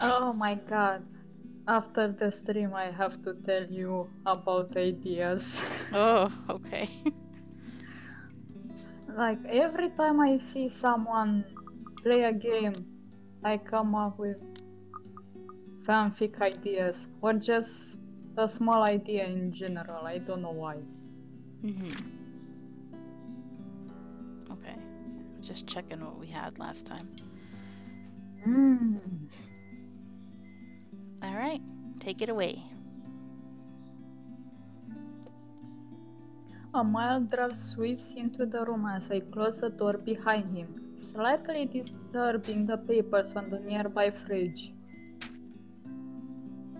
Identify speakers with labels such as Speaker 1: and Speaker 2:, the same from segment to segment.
Speaker 1: Oh my god. After the stream, I have to tell you about ideas.
Speaker 2: Oh, okay.
Speaker 1: like, every time I see someone play a game, I come up with fanfic ideas or just a small idea in general. I don't know why.
Speaker 2: hmm Okay. Just checking what we had last time.
Speaker 1: Mm.
Speaker 2: All right, take it away.
Speaker 1: A mild draft sweeps into the room as I close the door behind him, slightly disturbing the papers on the nearby fridge.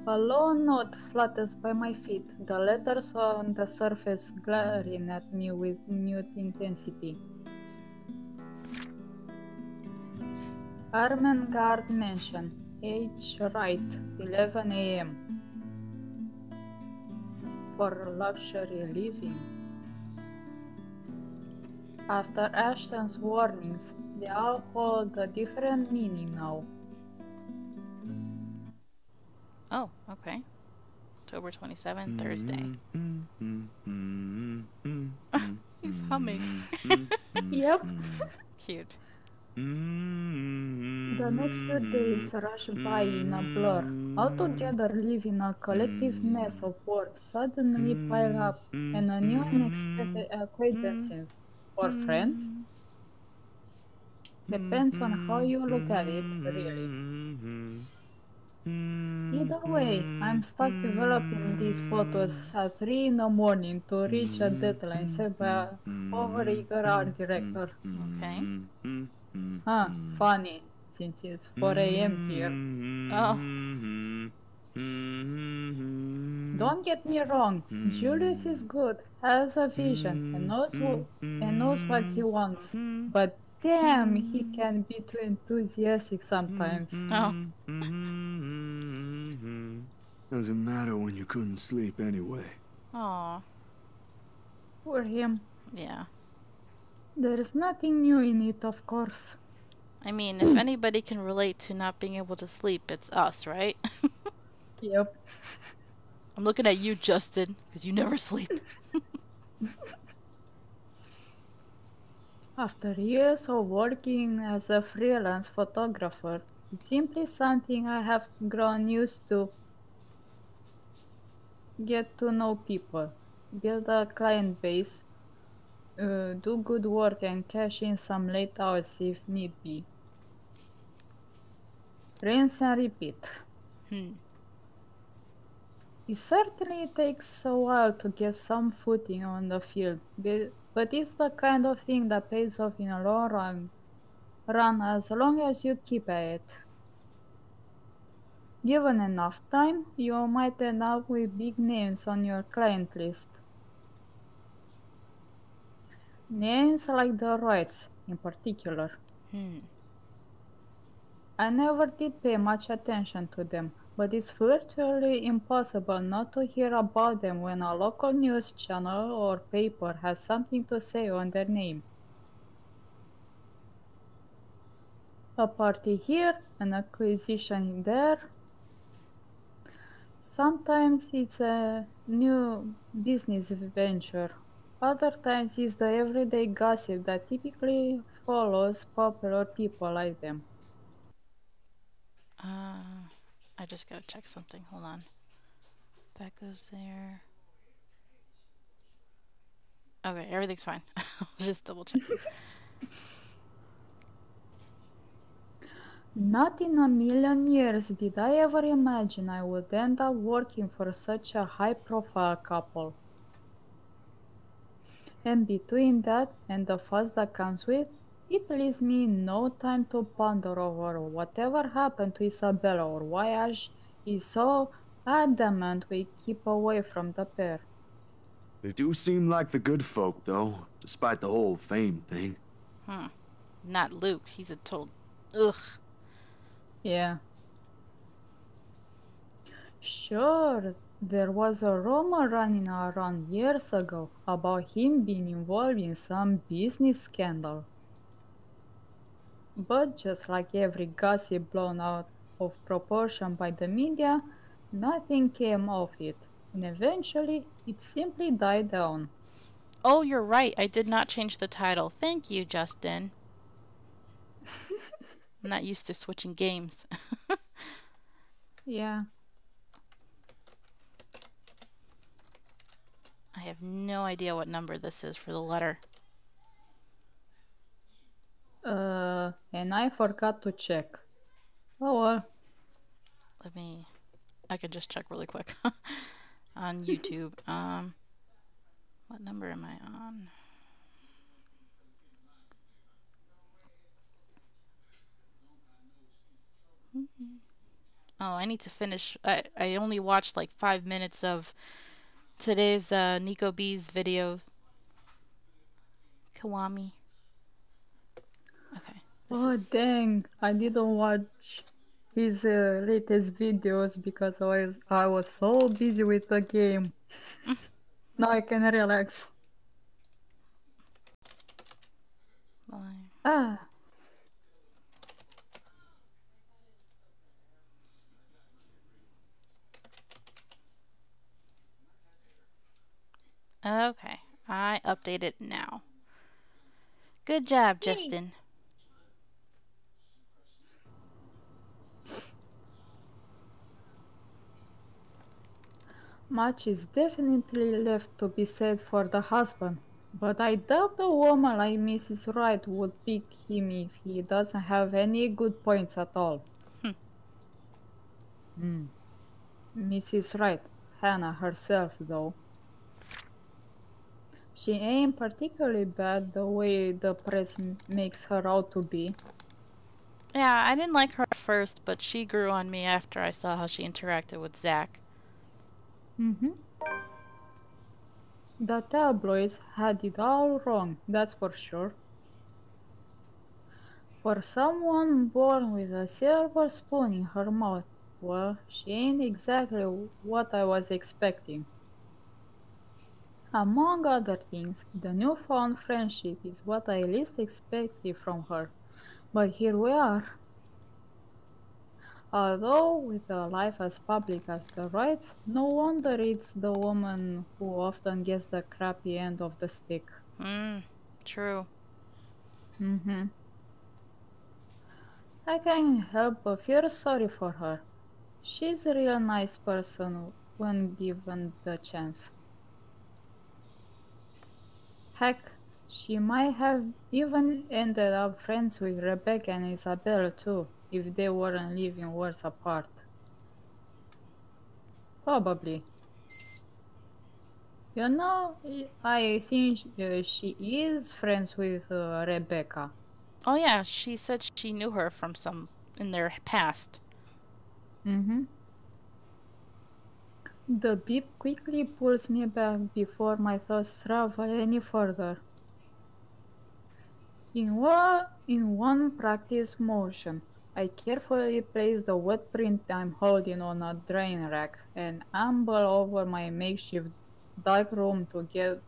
Speaker 1: A low note flutters by my feet, the letters on the surface glaring at me with mute intensity. Ermengarde Mansion, H. Wright, 11 a.m. For luxury living. After Ashton's warnings, they all hold a different meaning now.
Speaker 2: Oh, okay. October 27th, Thursday. Mm-hmm. He's humming. Mm-hmm.
Speaker 1: Yep. Mm-hmm.
Speaker 2: Cute.
Speaker 1: The next two days mm-hmm. rush by in a blur. Altogether leaving a collective mm-hmm. mess of work. Suddenly pile mm-hmm. up and a new unexpected acquaintances. Or friends. Depends on how you look at it, really. Either way, I'm stuck developing these photos at 3 in the morning to reach a deadline. Set by a overeager art director.
Speaker 2: Okay.
Speaker 1: Huh, funny, since it's 4 a.m. here. Mm-hmm.
Speaker 2: Oh,
Speaker 1: Don't get me wrong, Julius is good, has a vision, and knows who, and knows what he wants. But damn, he can be too enthusiastic sometimes.
Speaker 2: oh.
Speaker 3: Doesn't matter when you couldn't sleep anyway.
Speaker 2: Aw.
Speaker 1: Poor him,
Speaker 2: Yeah.
Speaker 1: There's nothing new in it, of course.
Speaker 2: I mean, if anybody can relate to not being able to sleep, it's us, right?
Speaker 1: Yep.
Speaker 2: I'm looking at you, Justin, because you never sleep.
Speaker 1: After years of working as a freelance photographer, it's simply something I have grown used to. Get to know people, build a client base, uh, do good work, and cash in some late hours if need be. Rinse and repeat.
Speaker 2: Hmm.
Speaker 1: It certainly takes a while to get some footing on the field, but it's the kind of thing that pays off in a long run, run as long as you keep at it. Given enough time, you might end up with big names on your client list. Names like the Wrights, in particular.
Speaker 2: Hmm.
Speaker 1: I never did pay much attention to them, but it's virtually impossible not to hear about them when a local news channel or paper has something to say on their name. A party here, an acquisition there. Sometimes it's a new business venture. Other times it's the everyday gossip that typically follows popular people like them.
Speaker 2: Uh, I just gotta check something. Hold on. That goes there. Okay, everything's fine. I'll just double check.
Speaker 1: Not in a million years did I ever imagine I would end up working for such a high profile couple. And between that and the fuss that comes with, it leaves me no time to ponder over whatever happened to Isabella or why Ash is so adamant we keep away from the pair.
Speaker 3: They do seem like the good folk, though, despite the whole fame thing.
Speaker 2: Hmm. Not Luke. He's a total. Ugh.
Speaker 1: Yeah. Sure, there was a rumor running around years ago about him being involved in some business scandal. But just like every gossip blown out of proportion by the media, nothing came of it, and eventually it simply died down.
Speaker 2: Oh, you're right. I did not change the title. Thank you, Justin. I'm not used to switching games.
Speaker 1: Yeah.
Speaker 2: I have no idea what number this is for the letter.
Speaker 1: Uh, and I forgot to check. Oh well.
Speaker 2: Let me. I can just check really quick on YouTube. um, what number am I on? Oh, I need to finish. I, I only watched like five minutes of today's uh, Nico B's video. Kawami. Okay.
Speaker 1: Oh
Speaker 2: is,
Speaker 1: dang! I didn't watch his uh, latest videos because I was I was so busy with the game. now I can relax.
Speaker 2: line.
Speaker 1: Ah,
Speaker 2: Okay, I update it now. Good job, Justin.
Speaker 1: much is definitely left to be said for the husband, but I doubt a woman like Mrs. Wright would pick him if he doesn't have any good points at all.
Speaker 2: Hmm.
Speaker 1: Hmm. Mrs. Wright, Hannah herself, though. She ain't particularly bad the way the press m- makes her out to be.
Speaker 2: Yeah, I didn't like her at first, but she grew on me after I saw how she interacted with Zach.
Speaker 1: Mm-hmm. The tabloids had it all wrong, that's for sure. For someone born with a silver spoon in her mouth, well, she ain't exactly what I was expecting. Among other things, the newfound friendship is what I least expected from her. But here we are. Although with a life as public as the Wrights, no wonder it's the woman who often gets the crappy end of the stick.
Speaker 2: Hmm, true.
Speaker 1: Mm-hmm. I can't help but feel sorry for her. She's a real nice person when given the chance. Heck, she might have even ended up friends with Rebecca and Isabel too, if they weren't living worlds apart. Probably. You know, I think uh, she is friends with uh, Rebecca.
Speaker 2: Oh yeah, she said she knew her from some in their past.
Speaker 1: Mm-hmm. The beep quickly pulls me back before my thoughts travel any further. In one, in one practice motion, I carefully place the wet print I'm holding on a drain rack and amble over my makeshift dark room to get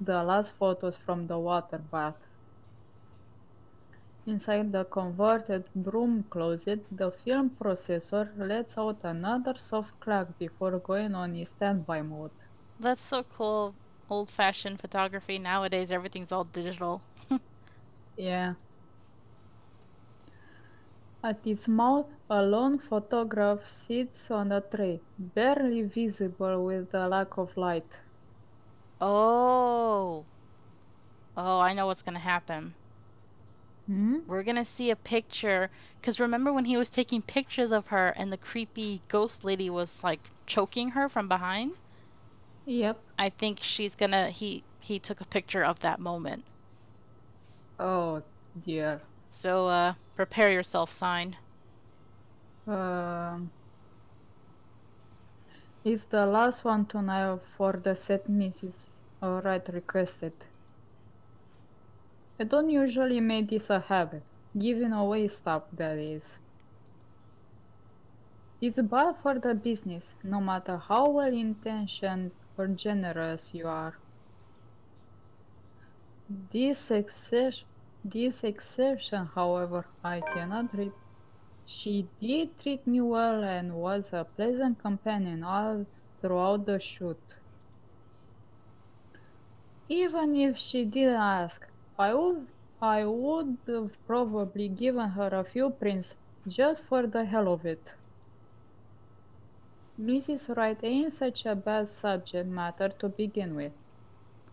Speaker 1: the last photos from the water bath. Inside the converted broom closet, the film processor lets out another soft clack before going on standby mode.
Speaker 2: That's so cool. Old fashioned photography. Nowadays everything's all digital.
Speaker 1: Yeah. At its mouth, a lone photograph sits on a tray, barely visible with the lack of light.
Speaker 2: Oh. Oh, I know what's gonna happen.
Speaker 1: Hmm?
Speaker 2: We're gonna see a picture. Because remember when he was taking pictures of her and the creepy ghost lady was like choking her from behind?
Speaker 1: Yep.
Speaker 2: I think she's gonna. He he took a picture of that moment.
Speaker 1: Oh dear.
Speaker 2: So uh, prepare yourself, sign.
Speaker 1: Um, it's the last one tonight for the set Mrs. all right requested. I don't usually make this a habit, giving away stuff that is. It's bad for the business, no matter how well intentioned or generous you are. This exception, this exception, however, I cannot read. She did treat me well and was a pleasant companion all throughout the shoot. Even if she didn't ask, I would, I would have probably given her a few prints just for the hell of it. Mrs. Wright ain't such a bad subject matter to begin with.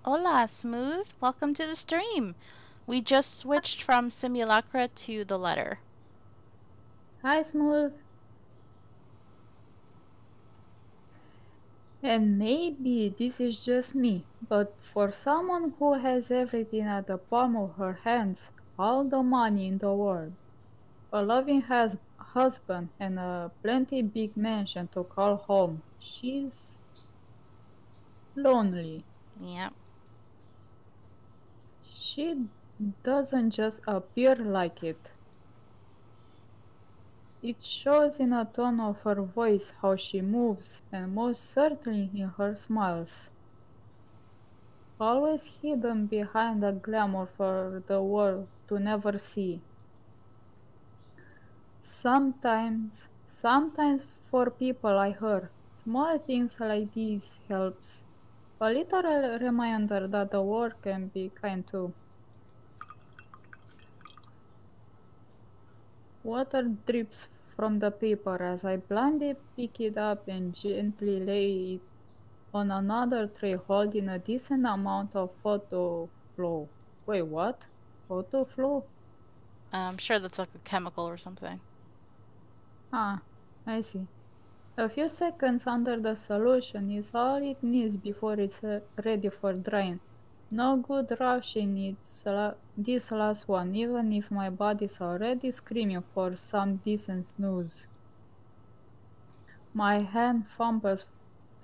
Speaker 2: Hola, Smooth. Welcome to the stream. We just switched from simulacra to the letter.
Speaker 1: Hi, Smooth. And maybe this is just me, but for someone who has everything at the palm of her hands, all the money in the world, a loving hus- husband, and a plenty big mansion to call home, she's lonely.
Speaker 2: Yep.
Speaker 1: She doesn't just appear like it. It shows in a tone of her voice how she moves, and most certainly in her smiles. Always hidden behind a glamour for the world to never see. Sometimes, sometimes for people like her, small things like these helps. A little reminder that the world can be kind too. Water drips from the paper as I blandly pick it up and gently lay it on another tray holding a decent amount of photo flow. Wait, what? Photo-Flo?
Speaker 2: I'm sure that's like a chemical or something.
Speaker 1: Ah, I see. A few seconds under the solution is all it needs before it's uh, ready for drying. No good rushing it's la- this last one, even if my body's already screaming for some decent snooze. My hand fumbles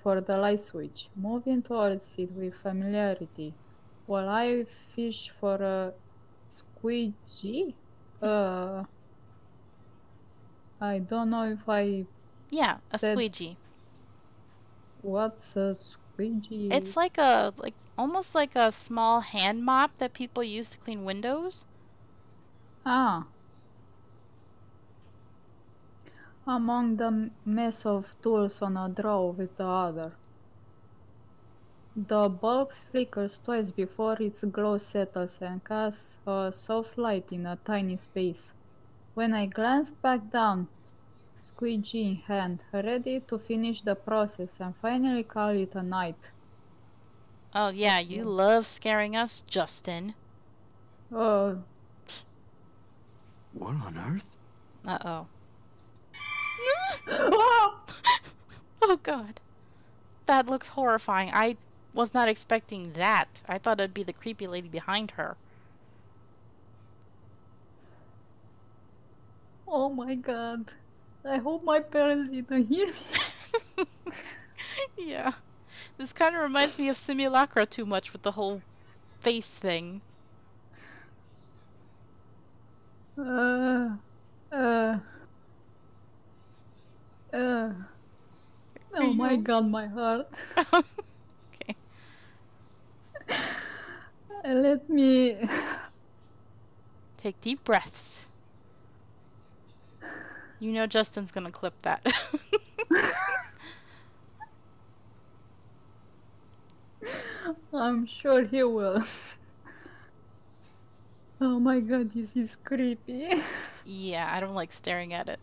Speaker 1: for the light switch, moving towards it with familiarity, while I fish for a squeegee. Uh, I don't know if I.
Speaker 2: Yeah, a
Speaker 1: Said-
Speaker 2: squeegee.
Speaker 1: What's a squeegee?
Speaker 2: It's like a like almost like a small hand mop that people use to clean windows.
Speaker 1: Ah. Among the mess of tools on a drawer with the other. The bulb flickers twice before its glow settles and casts a soft light in a tiny space. When I glance back down, squeegee in hand, ready to finish the process and finally call it a night.
Speaker 2: Oh yeah, you love scaring us, Justin.
Speaker 1: Oh,
Speaker 3: What on earth?
Speaker 2: Uh oh.
Speaker 1: oh!
Speaker 2: oh god. That looks horrifying. I was not expecting that. I thought it'd be the creepy lady behind her.
Speaker 1: oh my god. I hope my parents didn't hear me.
Speaker 2: yeah. This kind of reminds me of Simulacra too much with the whole face thing.
Speaker 1: Uh, uh, uh. Oh my god, my heart.
Speaker 2: okay.
Speaker 1: Let me.
Speaker 2: Take deep breaths. You know Justin's gonna clip that.
Speaker 1: I'm sure he will. Oh my god, this is creepy.
Speaker 2: yeah, I don't like staring at it.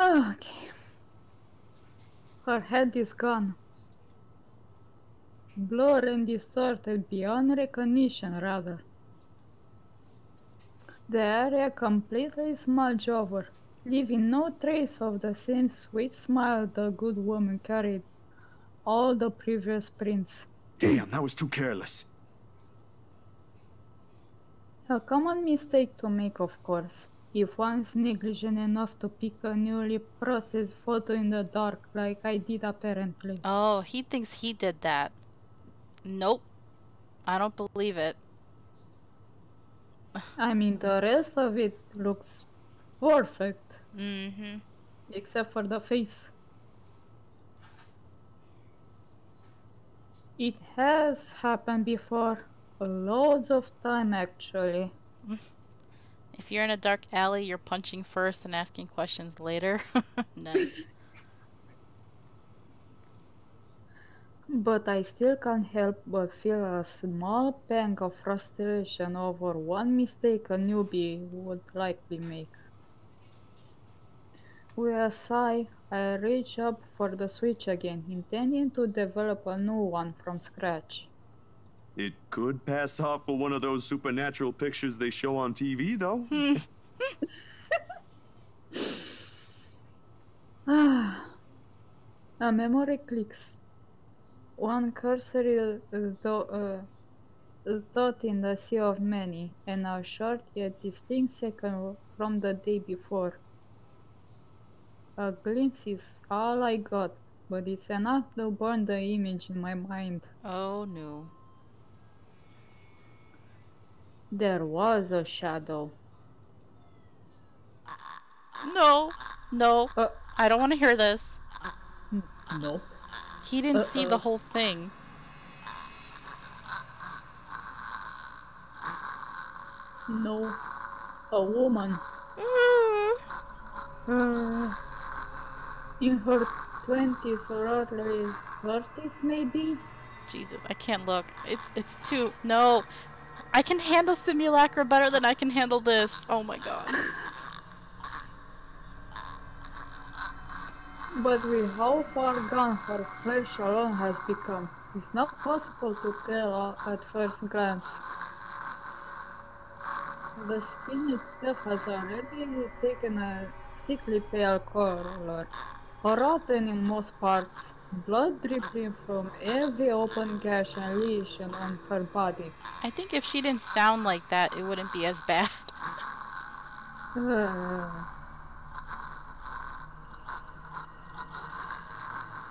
Speaker 1: Okay. Her head is gone. Blurred and distorted beyond recognition, rather. The area completely smudged over, leaving no trace of the same sweet smile the good woman carried all the previous prints.
Speaker 3: Damn, that was too careless.
Speaker 1: A common mistake to make, of course, if one's negligent enough to pick a newly processed photo in the dark, like I did apparently.
Speaker 2: Oh, he thinks he did that. Nope. I don't believe it.
Speaker 1: I mean, the rest of it looks perfect,
Speaker 2: Mm-hmm.
Speaker 1: except for the face. It has happened before. loads of time actually.
Speaker 2: If you're in a dark alley, you're punching first and asking questions later. nice.
Speaker 1: But I still can't help but feel a small pang of frustration over one mistake a newbie would likely make. With a sigh, I reach up for the switch again, intending to develop a new one from scratch.
Speaker 3: It could pass off for one of those supernatural pictures they show on TV, though.
Speaker 1: Ah, a memory clicks. One cursory uh, tho- uh, thought in the sea of many, and a short yet distinct second from the day before. A glimpse is all I got, but it's enough to burn the image in my mind.
Speaker 2: Oh no.
Speaker 1: There was a shadow.
Speaker 2: No. No.
Speaker 1: Uh,
Speaker 2: I don't want to hear this.
Speaker 1: nope.
Speaker 2: He didn't see the whole thing.
Speaker 1: No. A woman. Uh, in her 20s or early 30s, maybe?
Speaker 2: Jesus, I can't look. It's it's too no. I can handle simulacra better than I can handle this. Oh my god.
Speaker 1: But with how far gone her flesh alone has become, it's not possible to tell at first glance. The skin itself has already taken a sickly pale color, rotten in most parts, blood dripping from every open gash and lesion on her body.
Speaker 2: I think if she didn't sound like that, it wouldn't be as bad.
Speaker 1: Uh,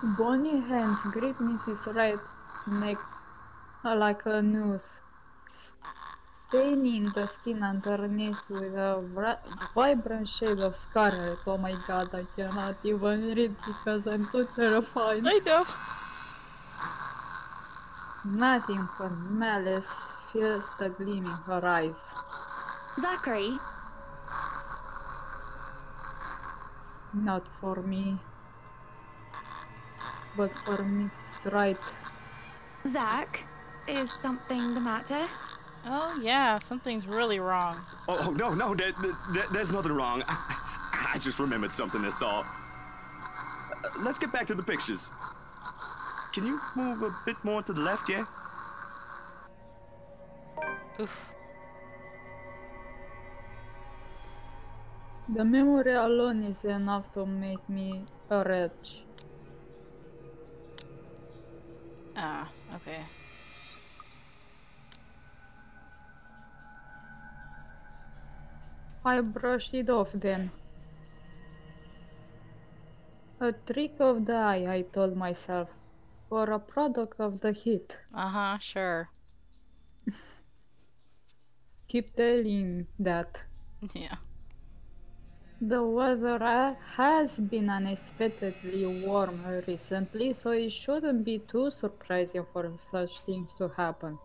Speaker 1: Bony hands grip Mrs. Wright's neck like a noose, staining the skin underneath with a vibrant shade of scarlet. Oh my god, I cannot even read because I'm too terrified.
Speaker 2: I know.
Speaker 1: Nothing but malice fills the gleam in her eyes.
Speaker 4: Zachary,
Speaker 1: Not for me, but for Miss Wright.
Speaker 4: Zach, is something the matter?
Speaker 2: Oh yeah, something's really wrong.
Speaker 3: Oh, oh, no, no, there, there, there's nothing wrong. I, I just remembered something that's all. Uh, let's get back to the pictures. Can you move a bit more to the left, yeah?
Speaker 2: Oof.
Speaker 1: The memory alone is enough to make me a wretch.
Speaker 2: Ah, okay.
Speaker 1: I brushed it off then. A trick of the eye, I told myself, or a product of the heat.
Speaker 2: Uh huh, sure.
Speaker 1: Keep telling that.
Speaker 2: Yeah.
Speaker 1: The weather has been unexpectedly warm recently, so it shouldn't be too surprising for such things to happen.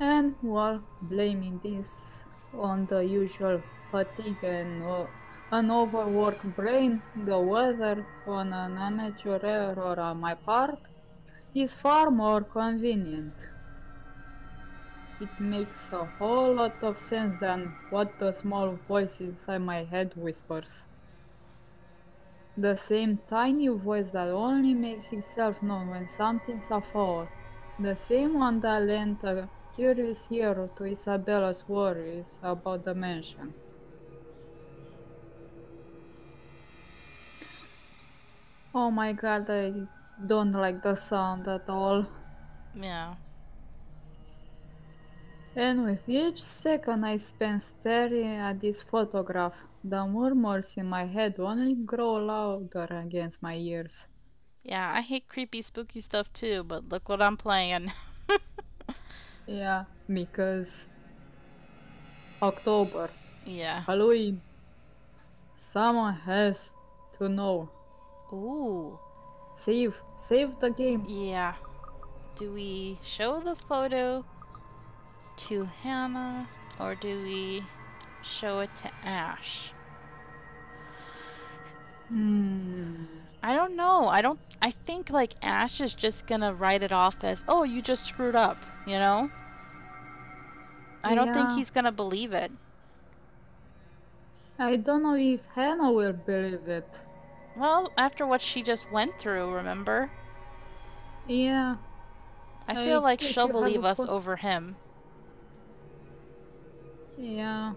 Speaker 1: And while blaming this on the usual fatigue and uh, an overworked brain, the weather on an amateur error on my part is far more convenient. It makes a whole lot of sense than what the small voice inside my head whispers. The same tiny voice that only makes itself known when something's afoul. The same one that lent a curious ear to Isabella's worries about the mansion. Oh my god, I don't like the sound at all.
Speaker 2: Yeah.
Speaker 1: And with each second I spend staring at this photograph, the murmurs in my head only grow louder against my ears.
Speaker 2: Yeah, I hate creepy, spooky stuff too, but look what I'm playing.
Speaker 1: Yeah, because October,
Speaker 2: yeah.
Speaker 1: Halloween. Someone has to know.
Speaker 2: Ooh.
Speaker 1: Save. Save the game.
Speaker 2: Yeah. Do we show the photo to Hannah or do we show it to Ash?
Speaker 1: Hmm.
Speaker 2: I don't know. I don't. I think like Ash is just gonna write it off as, oh, you just screwed up, you know? I don't think he's gonna believe it.
Speaker 1: I don't know if Hannah will believe it.
Speaker 2: Well, after what she just went through, remember?
Speaker 1: Yeah.
Speaker 2: I
Speaker 1: I
Speaker 2: feel like she'll
Speaker 1: you have a
Speaker 2: believe us over him.
Speaker 1: Yeah.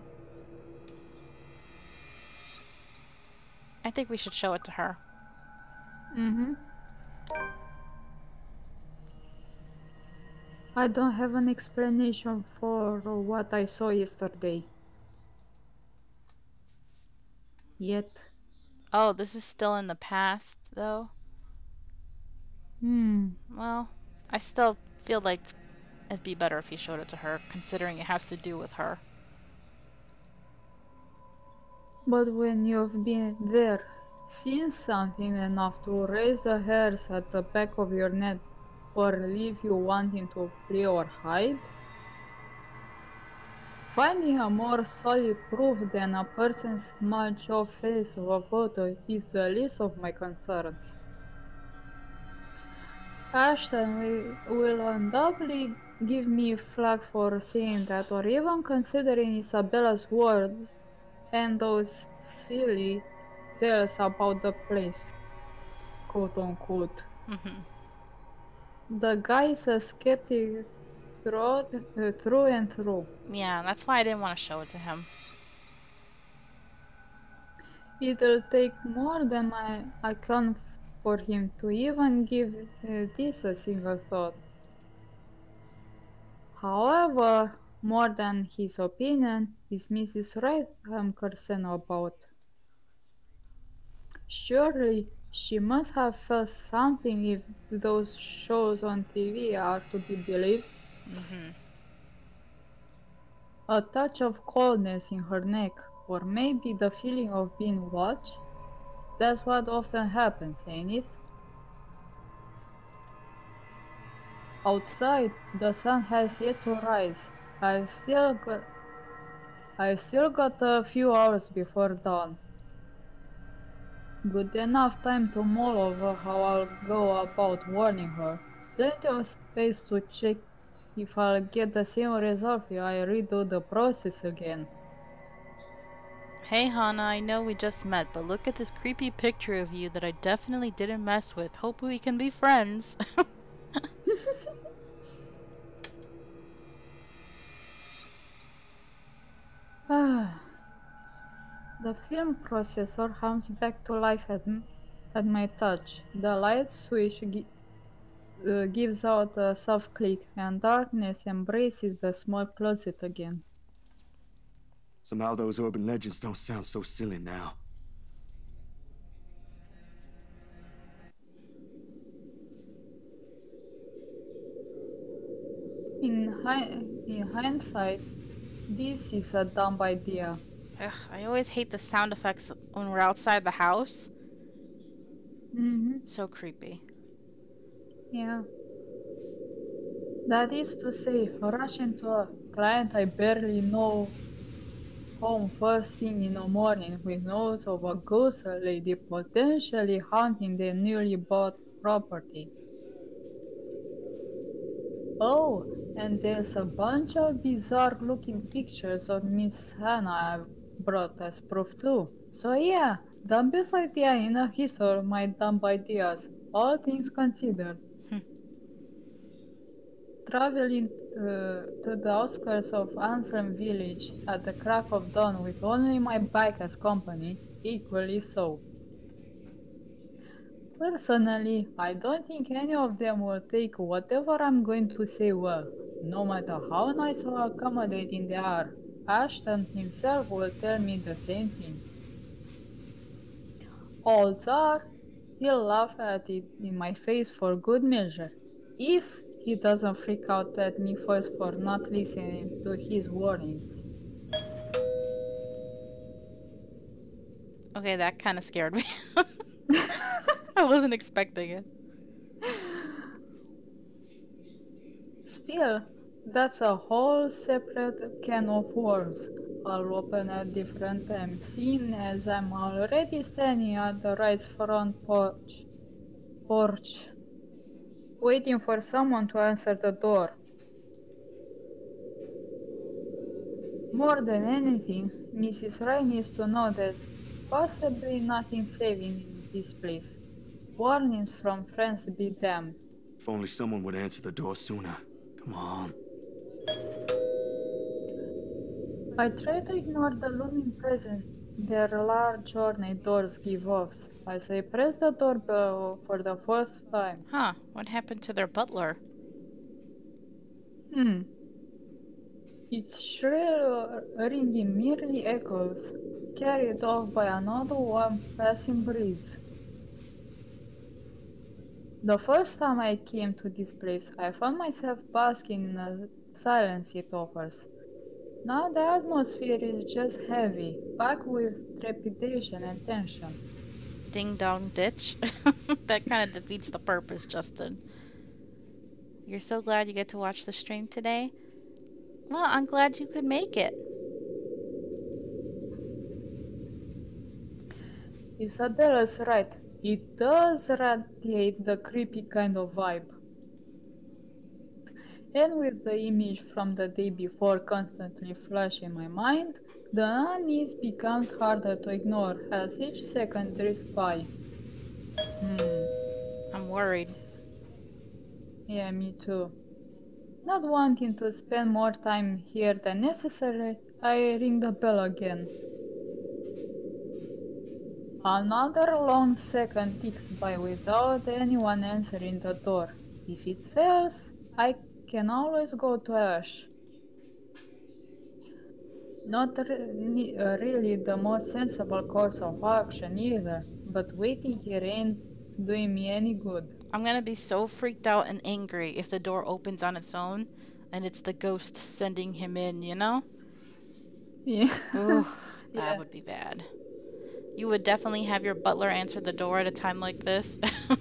Speaker 2: I think we should show it to her.
Speaker 1: Mm-hmm. I don't have an explanation for what I saw yesterday. Yet.
Speaker 2: Oh, this is still in the past, though.
Speaker 1: Hmm.
Speaker 2: Well, I still feel like it'd be better if he showed it to her, considering it has to do with her.
Speaker 1: But when you've been there, seen something enough to raise the hairs at the back of your neck or leave you wanting to flee or hide, finding a more solid proof than a person's smudge off face of a photo is the least of my concerns. Ashton will, will undoubtedly give me flack for saying that or even considering Isabella's words and those silly tales about the place, quote unquote.
Speaker 2: hmm
Speaker 1: The guy is a skeptic through, uh, through and through.
Speaker 2: Yeah, that's why I didn't want to show it to him.
Speaker 1: It'll take more than my account for him to even give uh, this a single thought. However, more than his opinion is Mrs. I'm concerned about. Surely she must have felt something if those shows on TV are to be believed.
Speaker 2: hmm
Speaker 1: A touch of coldness in her neck, or maybe the feeling of being watched. That's what often happens, ain't it? Outside, the sun has yet to rise. I've still got I've still got a few hours before dawn. Good enough time to mull over how I'll go about warning her. Plenty of space to check if I'll get the same result if I redo the process again.
Speaker 2: Hey, Hannah, I know we just met, but look at this creepy picture of you that I definitely didn't mess with. Hope we can be friends.
Speaker 1: the film processor hums back to life at, at my touch. The light switch gi- uh, gives out a soft click, and darkness embraces the small closet again.
Speaker 3: Somehow those urban legends don't sound so silly now.
Speaker 1: In, hi- in hindsight, this is a dumb idea.
Speaker 2: Ugh, I always hate the sound effects when we're outside the house.
Speaker 1: Mm-hmm.
Speaker 2: So creepy.
Speaker 1: Yeah. That is to say, rush into a client I barely know home first thing in the morning with news of a ghost lady potentially haunting their newly bought property. Oh, and there's a bunch of bizarre looking pictures of Miss Hannah I brought as proof too. So yeah, the best idea in the history my dumb ideas, all things considered.
Speaker 2: Hmm.
Speaker 1: Traveling uh, to the outskirts of Anselm village at the crack of dawn with only my bike as company, equally so. Personally, I don't think any of them will take whatever I'm going to say well, no matter how nice or accommodating they are, Ashton himself will tell me the same thing. Odds are he'll laugh at it in my face for good measure, if he doesn't freak out at me first for not listening to his warnings.
Speaker 2: Okay, that kind of scared me. I wasn't expecting it.
Speaker 1: Still, that's a whole separate can of worms. I'll open at different times, seeing as I'm already standing at the right front porch. Porch. Waiting for someone to answer the door. More than anything, Mrs. Wright needs to know there's possibly nothing saving in this place. Warnings from friends be damned.
Speaker 3: If only someone would answer the door sooner. Come on.
Speaker 1: I try to ignore the looming presence their large ornate doors give off as I press the doorbell for the fourth time.
Speaker 2: Huh, what happened to their butler?
Speaker 1: Hmm. Its shrill ringing merely echoes, carried off by another warm passing breeze. The first time I came to this place, I found myself basking in the silence it offers. Now the atmosphere is just heavy, packed with trepidation and tension.
Speaker 2: Ding dong ditch? that kind of defeats the purpose, Justin. You're so glad you get to watch the stream today? Well, I'm glad you could make it.
Speaker 1: Isabella's right. It does radiate the creepy kind of vibe. And with the image from the day before constantly flashing my mind, the unease becomes harder to ignore as each second drifts by. Hmm.
Speaker 2: I'm worried.
Speaker 1: Yeah, me too. Not wanting to spend more time here than necessary, I ring the bell again. Another long second ticks by without anyone answering the door. If it fails, I can always go to Ash. Not re uh, really the most sensible course of action either, but waiting here ain't doing me any good.
Speaker 2: I'm gonna be so freaked out and angry if the door opens on its own and it's the ghost sending him in, you know?
Speaker 1: Yeah.
Speaker 2: Ooh,
Speaker 1: Yeah.
Speaker 2: that would be bad. You would definitely have your butler answer the door at a time like this.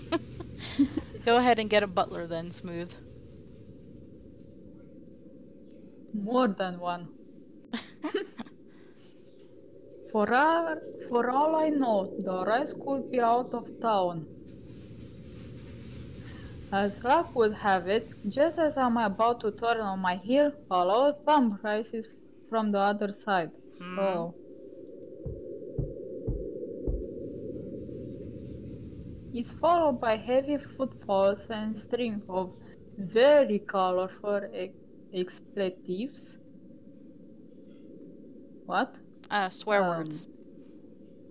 Speaker 2: Go ahead and get a butler then, Smooth.
Speaker 1: More than one. for, all, for all I know, the rest could be out of town. As luck would have it, just as I'm about to turn on my heel, a low thump rises from the other side.
Speaker 2: Hmm.
Speaker 1: Oh. It's followed by heavy footfalls and string of very colorful expletives. What?
Speaker 2: Uh, swear
Speaker 1: Um,
Speaker 2: words.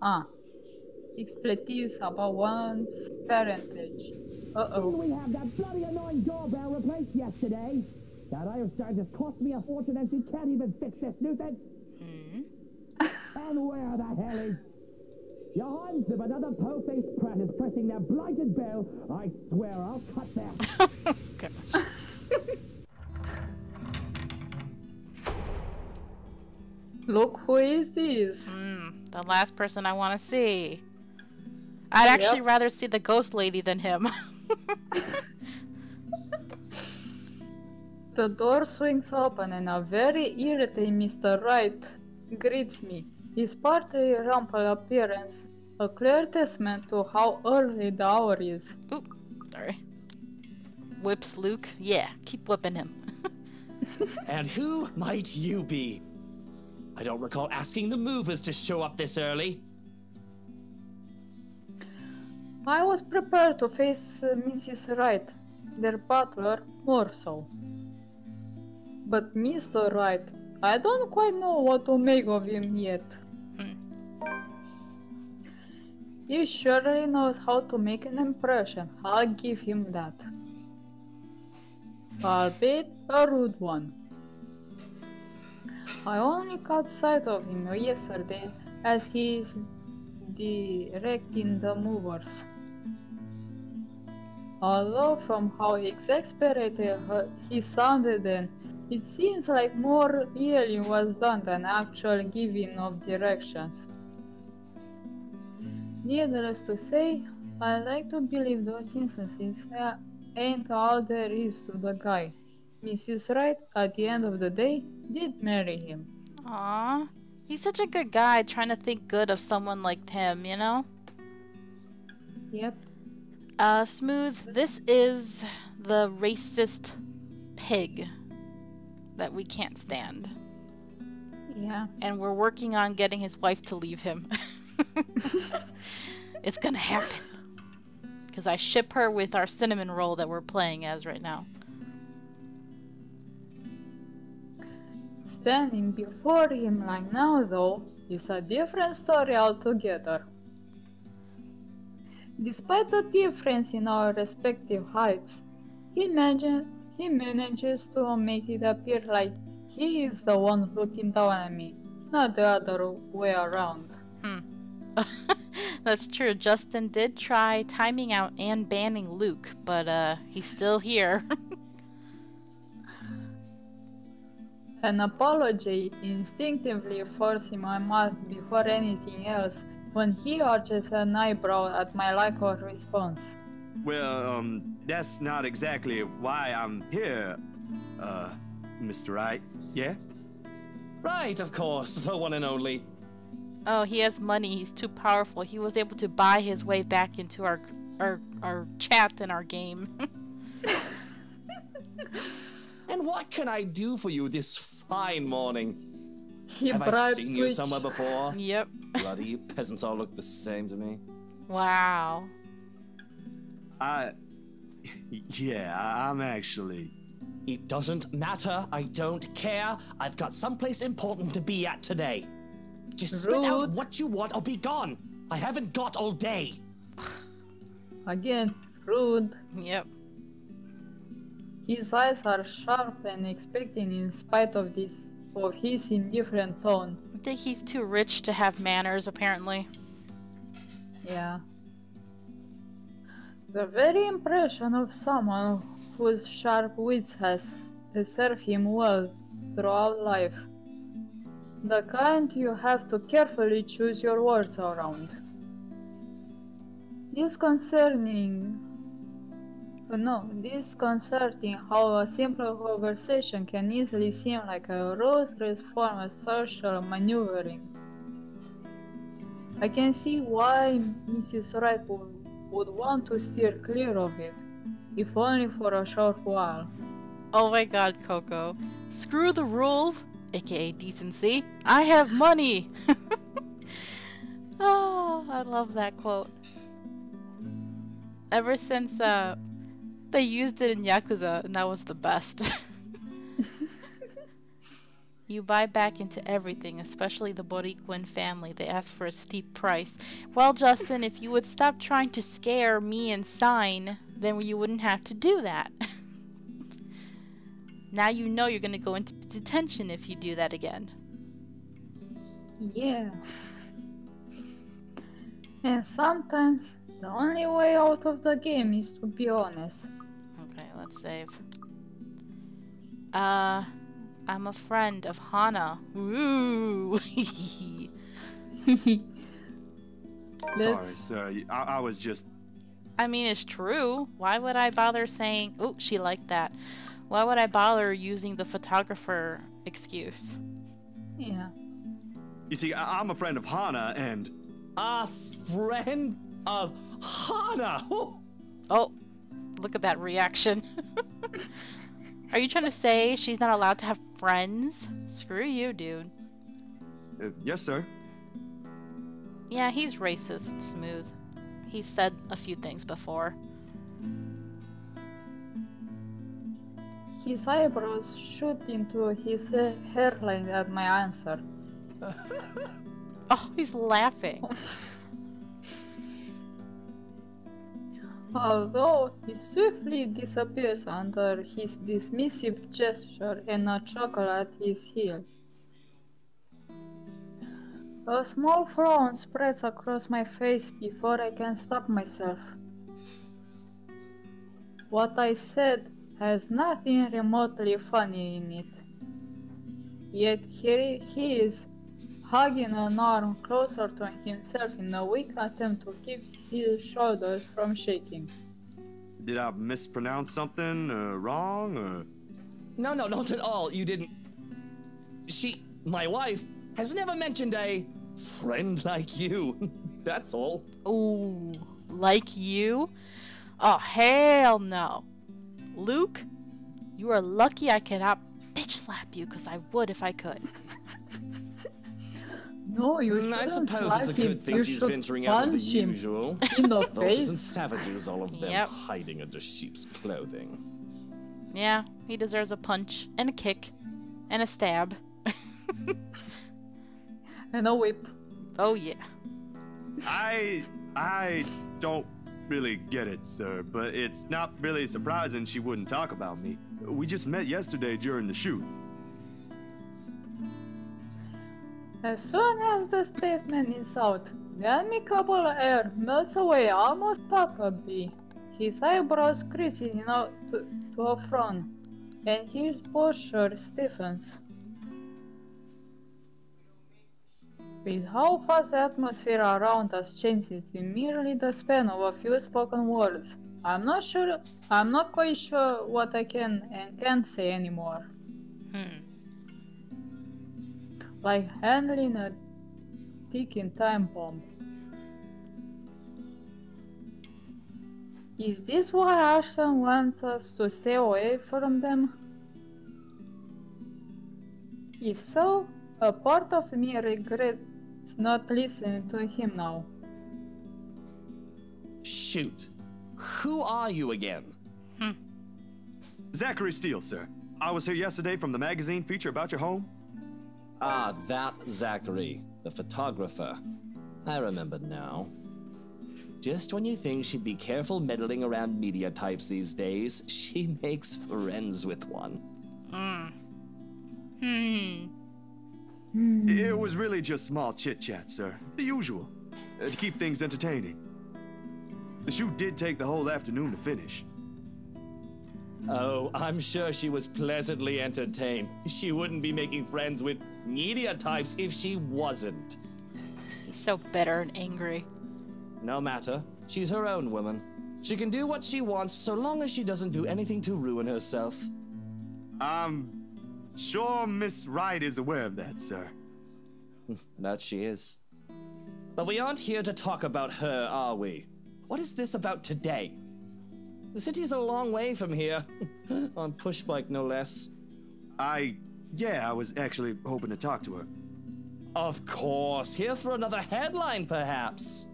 Speaker 1: Ah. Expletives about one's parentage. Uh oh.
Speaker 5: We have that bloody annoying doorbell replaced yesterday. That Irish charge has cost me a fortune and she can't even fix this nuisance.
Speaker 2: Hmm.
Speaker 5: And where the hell is... your hands if another po-faced prat is pressing that blighted bell, I swear I'll cut their...
Speaker 2: Gosh.
Speaker 1: Look who is this?
Speaker 2: Hmm. The last person I want to see. I'd actually
Speaker 1: Yep.
Speaker 2: rather see the ghost lady than him.
Speaker 1: The door swings open and a very irritating Mr. Wright greets me. His partly rumpled appearance, a clear testament to how early the hour is.
Speaker 2: Oop, sorry. Whips Luke. Yeah, keep whipping him.
Speaker 6: And who might you be? I don't recall asking the movers to show up this early.
Speaker 1: I was prepared to face uh, Mrs. Wright, their butler, more so. But Mr. Wright, I don't quite know what to make of him yet.
Speaker 2: Hmm.
Speaker 1: He surely knows how to make an impression, I'll give him that. Albeit a rude one. I only caught sight of him yesterday as he is directing the movers. Although from how exasperated he sounded then, it seems like more yelling was done than actual giving of directions. Needless to say, I like to believe those instances uh, ain't all there is to the guy. Mrs. Wright, at the end of the day, did marry him.
Speaker 2: Aw. He's such a good guy trying to think good of someone like him, you know?
Speaker 1: Yep.
Speaker 2: Uh, Smooth, this is the racist pig that we can't stand.
Speaker 1: Yeah.
Speaker 2: And we're working on getting his wife to leave him. it's gonna happen. Because I ship her with our cinnamon roll that we're playing as right now.
Speaker 1: Standing before him like now, though, is a different story altogether. Despite the difference in our respective heights, he, he manages to make it appear like he is the one looking down at me, not the other way around.
Speaker 2: Hmm. That's true. Justin did try timing out and banning Luke, but uh, he's still here.
Speaker 1: An apology instinctively forcing my mouth before anything else when he arches an eyebrow at my lack of response.
Speaker 3: Well, um, that's not exactly why I'm here, uh, Mr. Wright. Yeah?
Speaker 6: Right, of course, the one and only.
Speaker 2: oh, he has money. He's too powerful. He was able to buy his way back into our our our chat and our game.
Speaker 6: And what can I do for you this fine morning?
Speaker 1: He
Speaker 6: Have I seen you somewhere before?
Speaker 2: yep.
Speaker 6: Bloody you peasants all look the same to me.
Speaker 2: Wow.
Speaker 3: I. Yeah, I- I'm actually.
Speaker 6: It doesn't matter. I don't care. I've got someplace important to be at today. Just spit out what you want or be gone. I haven't got all day.
Speaker 1: Again, rude.
Speaker 2: Yep.
Speaker 1: His eyes are sharp and expecting in spite of this of his indifferent tone.
Speaker 2: I think he's too rich to have manners, apparently.
Speaker 1: Yeah. The very impression of someone whose sharp wits has, has served him well throughout life. The kind you have to carefully choose your words around. Disconcerting. No, disconcerting how a simple conversation can easily seem like a ruthless form of social maneuvering. I can see why Mrs. Wright would, would want to steer clear of it, if only for a short while.
Speaker 2: Oh my god, Coco. Screw the rules, aka decency. I have money! oh, I love that quote. Ever since uh, they used it in Yakuza, and that was the best. you buy back into everything, especially the Boricuan family. They ask for a steep price. Well, Justin, if you would stop trying to scare me and sign, then you wouldn't have to do that. Now you know you're gonna go into detention if you do that again.
Speaker 1: Yeah. And sometimes the only way out of the game is to be honest.
Speaker 2: Okay, let's save. Uh, I'm a friend of Hannah. Ooh.
Speaker 3: Sorry, sir. I, I was just.
Speaker 2: I mean, it's true. Why would I bother saying, oh, she liked that? Why would I bother using the photographer excuse?
Speaker 1: Yeah.
Speaker 3: You see, I, I'm a friend of Hannah, and.
Speaker 6: A friend of Hannah. Oh,
Speaker 2: look at that reaction. Are you trying to say she's not allowed to have friends? Screw you, dude.
Speaker 3: Uh, yes, sir.
Speaker 2: Yeah, he's racist, Smooth. He's said a few things before.
Speaker 1: His eyebrows shoot into his hairline at my answer.
Speaker 2: Oh, he's laughing.
Speaker 1: Although he swiftly disappears under his dismissive gesture and a chuckle at his heels. A small frown spreads across my face before I can stop myself. What I said has nothing remotely funny in it. Yet here he is, hugging an arm closer to himself in a weak attempt to keep his shoulders from shaking.
Speaker 3: Did I mispronounce something uh, wrong, or.
Speaker 6: No, no, not at all. You didn't. She, my wife, has never mentioned a friend like you. That's all.
Speaker 2: Ooh, like you? Oh, hell no. Luke, you are lucky I cannot bitch slap you because I would if I could.
Speaker 1: No, you
Speaker 6: Mm, I
Speaker 1: shouldn't
Speaker 6: suppose it's a
Speaker 1: slap
Speaker 6: good
Speaker 1: him.
Speaker 6: thing
Speaker 1: you
Speaker 6: she's
Speaker 1: should
Speaker 6: venturing out of the
Speaker 1: punch him
Speaker 6: usual.
Speaker 1: in the
Speaker 6: Vultures and
Speaker 1: face.
Speaker 6: savages, all of them
Speaker 2: Yep.
Speaker 6: hiding under sheep's clothing.
Speaker 2: Yeah, he deserves a punch and a kick and a stab.
Speaker 1: And a whip.
Speaker 2: oh, yeah.
Speaker 3: I I don't really get it, sir, but it's not really surprising she wouldn't talk about me. We just met yesterday during the shoot.
Speaker 1: As soon as the statement is out, the amicable air melts away almost palpably. His eyebrows crease you to, to a frown, and his posture stiffens. With how fast the atmosphere around us changes in merely the span of a few spoken words, I'm not sure. I'm not quite sure what I can and can't say anymore.
Speaker 2: Hmm.
Speaker 1: Like handling a ticking time bomb. Is this why Ashton wants us to stay away from them? If so, a part of me regrets not listening to him now.
Speaker 6: Shoot. Who are you again? Hmm.
Speaker 3: Zachary Steele, sir. I was here yesterday from the magazine feature about your home.
Speaker 6: Ah, that Zachary, the photographer. I remember now. Just when you think she'd be careful meddling around media types these days, she makes friends with one.
Speaker 2: Hmm. Hmm.
Speaker 3: It was really just small chit chat, sir. The usual. uh, to keep things entertaining. The shoot did take the whole afternoon to finish.
Speaker 6: Oh, I'm sure she was pleasantly entertained. She wouldn't be making friends with media types if she wasn't.
Speaker 2: He's so bitter and angry.
Speaker 6: No matter. She's her own woman. She can do what she wants so long as she doesn't do anything to ruin herself.
Speaker 3: I'm sure Miss Wright is aware of that, sir.
Speaker 6: That she is. But we aren't here to talk about her, are we? What is this about today? The city's a long way from here. On pushbike, no less.
Speaker 3: I. Yeah, I was actually hoping to talk to her.
Speaker 6: Of course, here for another headline, perhaps.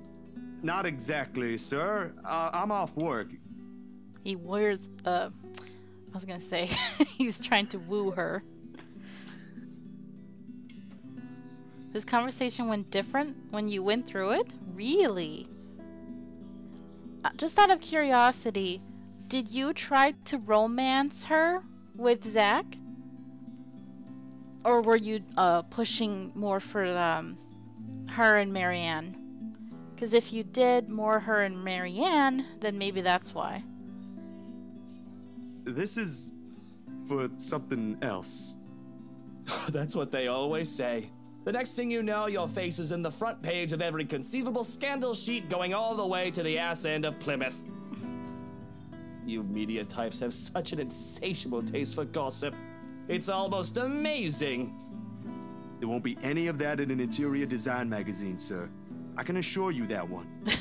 Speaker 3: Not exactly, sir. Uh, I'm off work.
Speaker 2: He wears, uh, I was gonna say, he's trying to woo her. This conversation went different when you went through it? Really? Uh, just out of curiosity, did you try to romance her with Zach? Or were you uh, pushing more for um, her and Marianne? Because if you did more her and Marianne, then maybe that's why.
Speaker 3: This is for something else.
Speaker 6: That's what they always say. The next thing you know, your face is in the front page of every conceivable scandal sheet going all the way to the ass end of Plymouth. You media types have such an insatiable taste for gossip. It's almost amazing.
Speaker 3: There won't be any of that in an interior design magazine, sir. I can assure you that one.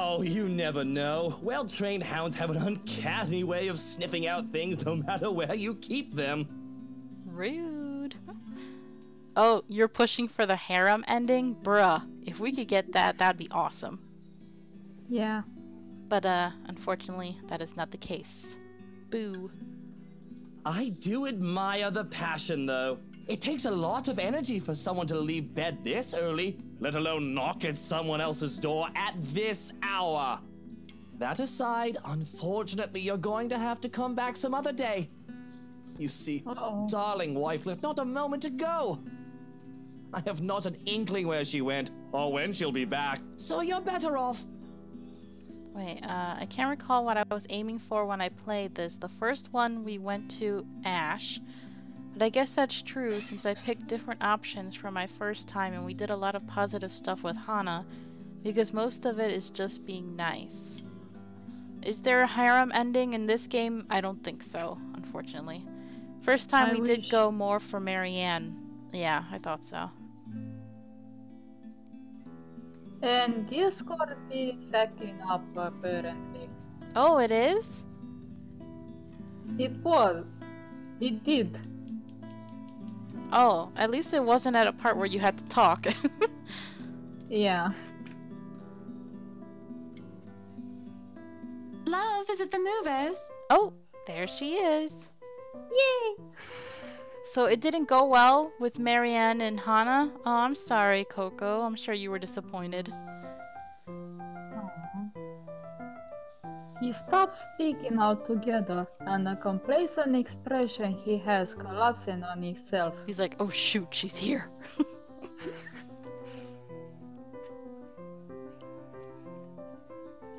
Speaker 6: Oh, you never know. Well trained hounds have an uncanny way of sniffing out things no matter where you keep them.
Speaker 2: Rude. Oh, you're pushing for the harem ending? Bruh, if we could get that, that'd be awesome.
Speaker 1: Yeah.
Speaker 2: But, uh, unfortunately, that is not the case. Boo.
Speaker 6: I do admire the passion, though. It takes a lot of energy for someone to leave bed this early, let alone knock at someone else's door at this hour. That aside, unfortunately, you're going to have to come back some other day. You see,
Speaker 1: Uh-oh.
Speaker 6: darling wife left not a moment ago. I have not an inkling where she went or when she'll be back, so you're better off.
Speaker 2: Wait, uh, I can't recall what I was aiming for when I played this. The first one we went to Ash, but I guess that's true since I picked different options for my first time and we did a lot of positive stuff with Hannah because most of it is just being nice. Is there a harem ending in this game? I don't think so, unfortunately. First time
Speaker 1: I
Speaker 2: we did go more for Marianne. Yeah, I thought so.
Speaker 1: And Discord is acting up apparently.
Speaker 2: Oh, it is?
Speaker 1: It was. It did.
Speaker 2: Oh, at least it wasn't at a part where you had to talk.
Speaker 1: Yeah.
Speaker 7: Love is at the movers.
Speaker 2: oh, there she is.
Speaker 1: Yay!
Speaker 2: So it didn't go well with Marianne and Hannah? Oh, I'm sorry, Coco. I'm sure you were disappointed.
Speaker 1: He stops speaking altogether, and the complacent expression he has collapsing on itself.
Speaker 2: He's like, oh shoot, she's here.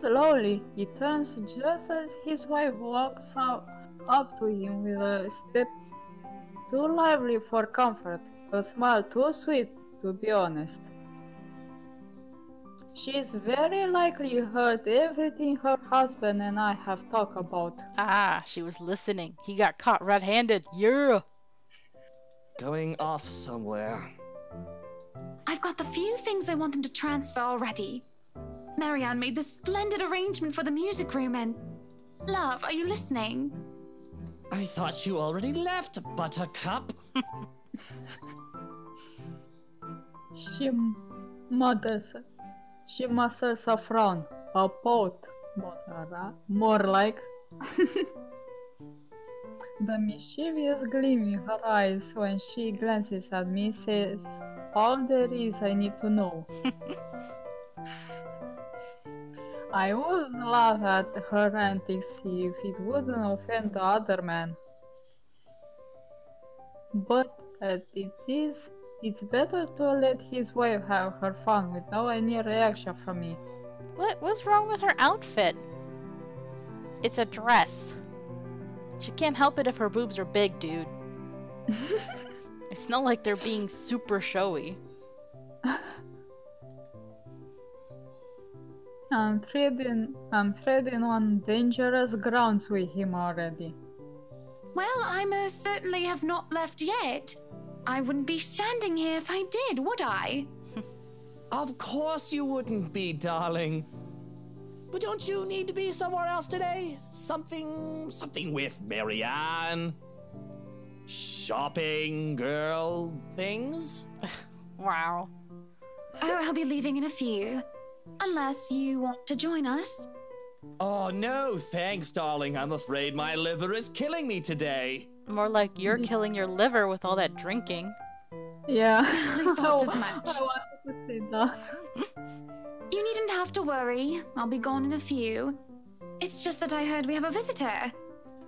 Speaker 1: Slowly, he turns just as his wife walks out, up to him with a step too lively for comfort, a smile too sweet to be honest. She's very likely heard everything her husband and I have talked about.
Speaker 2: ah, she was listening. He got caught red handed. Yeah.
Speaker 6: Going off somewhere.
Speaker 7: I've got the few things I want them to transfer already. Marianne made this splendid arrangement for the music room and. Love, are you listening?
Speaker 6: I thought you already left, Buttercup.
Speaker 1: She m- mutters. She musters a frown, a pout, more, more like. the mischievous gleam in her eyes when she glances at me says all there is I need to know. I would laugh at her antics if it wouldn't offend the other man. But as it is, it's better to let his wife have her fun without any reaction from me.
Speaker 2: What? What's wrong with her outfit? It's a dress. She can't help it if her boobs are big, dude. It's not like they're being super showy.
Speaker 1: I'm treading, I'm treading on dangerous grounds with him already.
Speaker 7: Well, I most certainly have not left yet. I wouldn't be standing here if I did, would I?
Speaker 6: Of course you wouldn't be, darling. But don't you need to be somewhere else today? Something, something with Marianne? Shopping, girl, things?
Speaker 2: Wow.
Speaker 7: Oh, I'll be leaving in a few. Unless you want to join us.
Speaker 6: Oh no, thanks, darling. I'm afraid my liver is killing me today.
Speaker 2: More like you're killing your liver with all that drinking.
Speaker 1: Yeah,
Speaker 7: I thought as much.
Speaker 1: I wanted to say that.
Speaker 7: You needn't have to worry. I'll be gone in a few. It's just that I heard we have a visitor.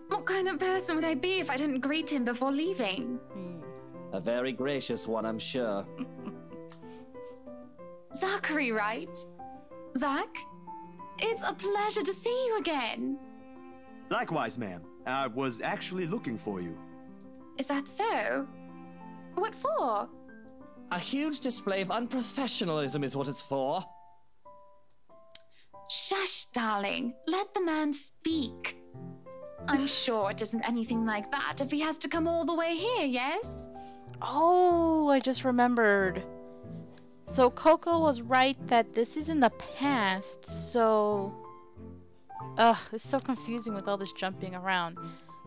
Speaker 7: What kind of person would I be if I didn't greet him before leaving?
Speaker 6: A very gracious one, I'm sure.
Speaker 7: Zachary, right? Zach? It's a pleasure to see you again.
Speaker 3: Likewise, ma'am. I was actually looking for you.
Speaker 7: Is that so? What for?
Speaker 6: A huge display of unprofessionalism is what it's for.
Speaker 7: Shush, darling. Let the man speak. I'm sure it isn't anything like that if he has to come all the way here, yes?
Speaker 2: Oh, I just remembered. So Coco was right that this is in the past, so... Ugh, it's so confusing with all this jumping around.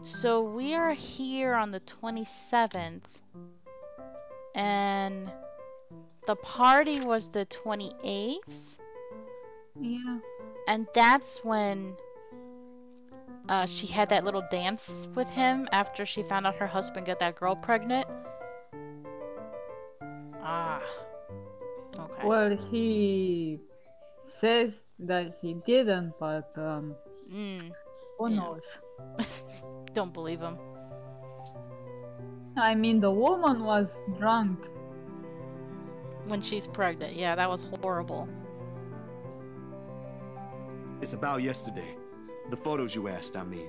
Speaker 2: So we are here on the 27th, and the party was the 28th,
Speaker 1: Yeah.
Speaker 2: and that's when uh, she had that little dance with him after she found out her husband got that girl pregnant. Ah. Okay.
Speaker 1: Well, he says that he didn't, but um,
Speaker 2: Mm,
Speaker 1: who
Speaker 2: Yeah.
Speaker 1: knows?
Speaker 2: don't believe him.
Speaker 1: I mean, the woman was drunk.
Speaker 2: When she's pregnant. Yeah, that was horrible.
Speaker 3: It's about yesterday. The photos you asked, I mean.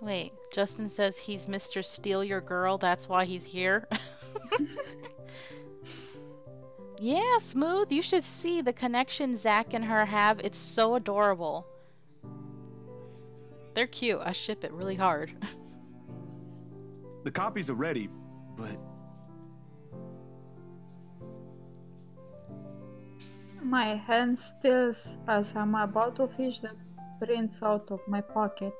Speaker 2: Wait, Justin says he's Mr. Steal Your Girl, that's why he's here. Yeah, Smooth, you should see the connection Zach and her have. It's so adorable. They're cute. I ship it really hard.
Speaker 3: The copies are ready, but
Speaker 1: My hand stills as I'm about to fish the prints out of my pocket.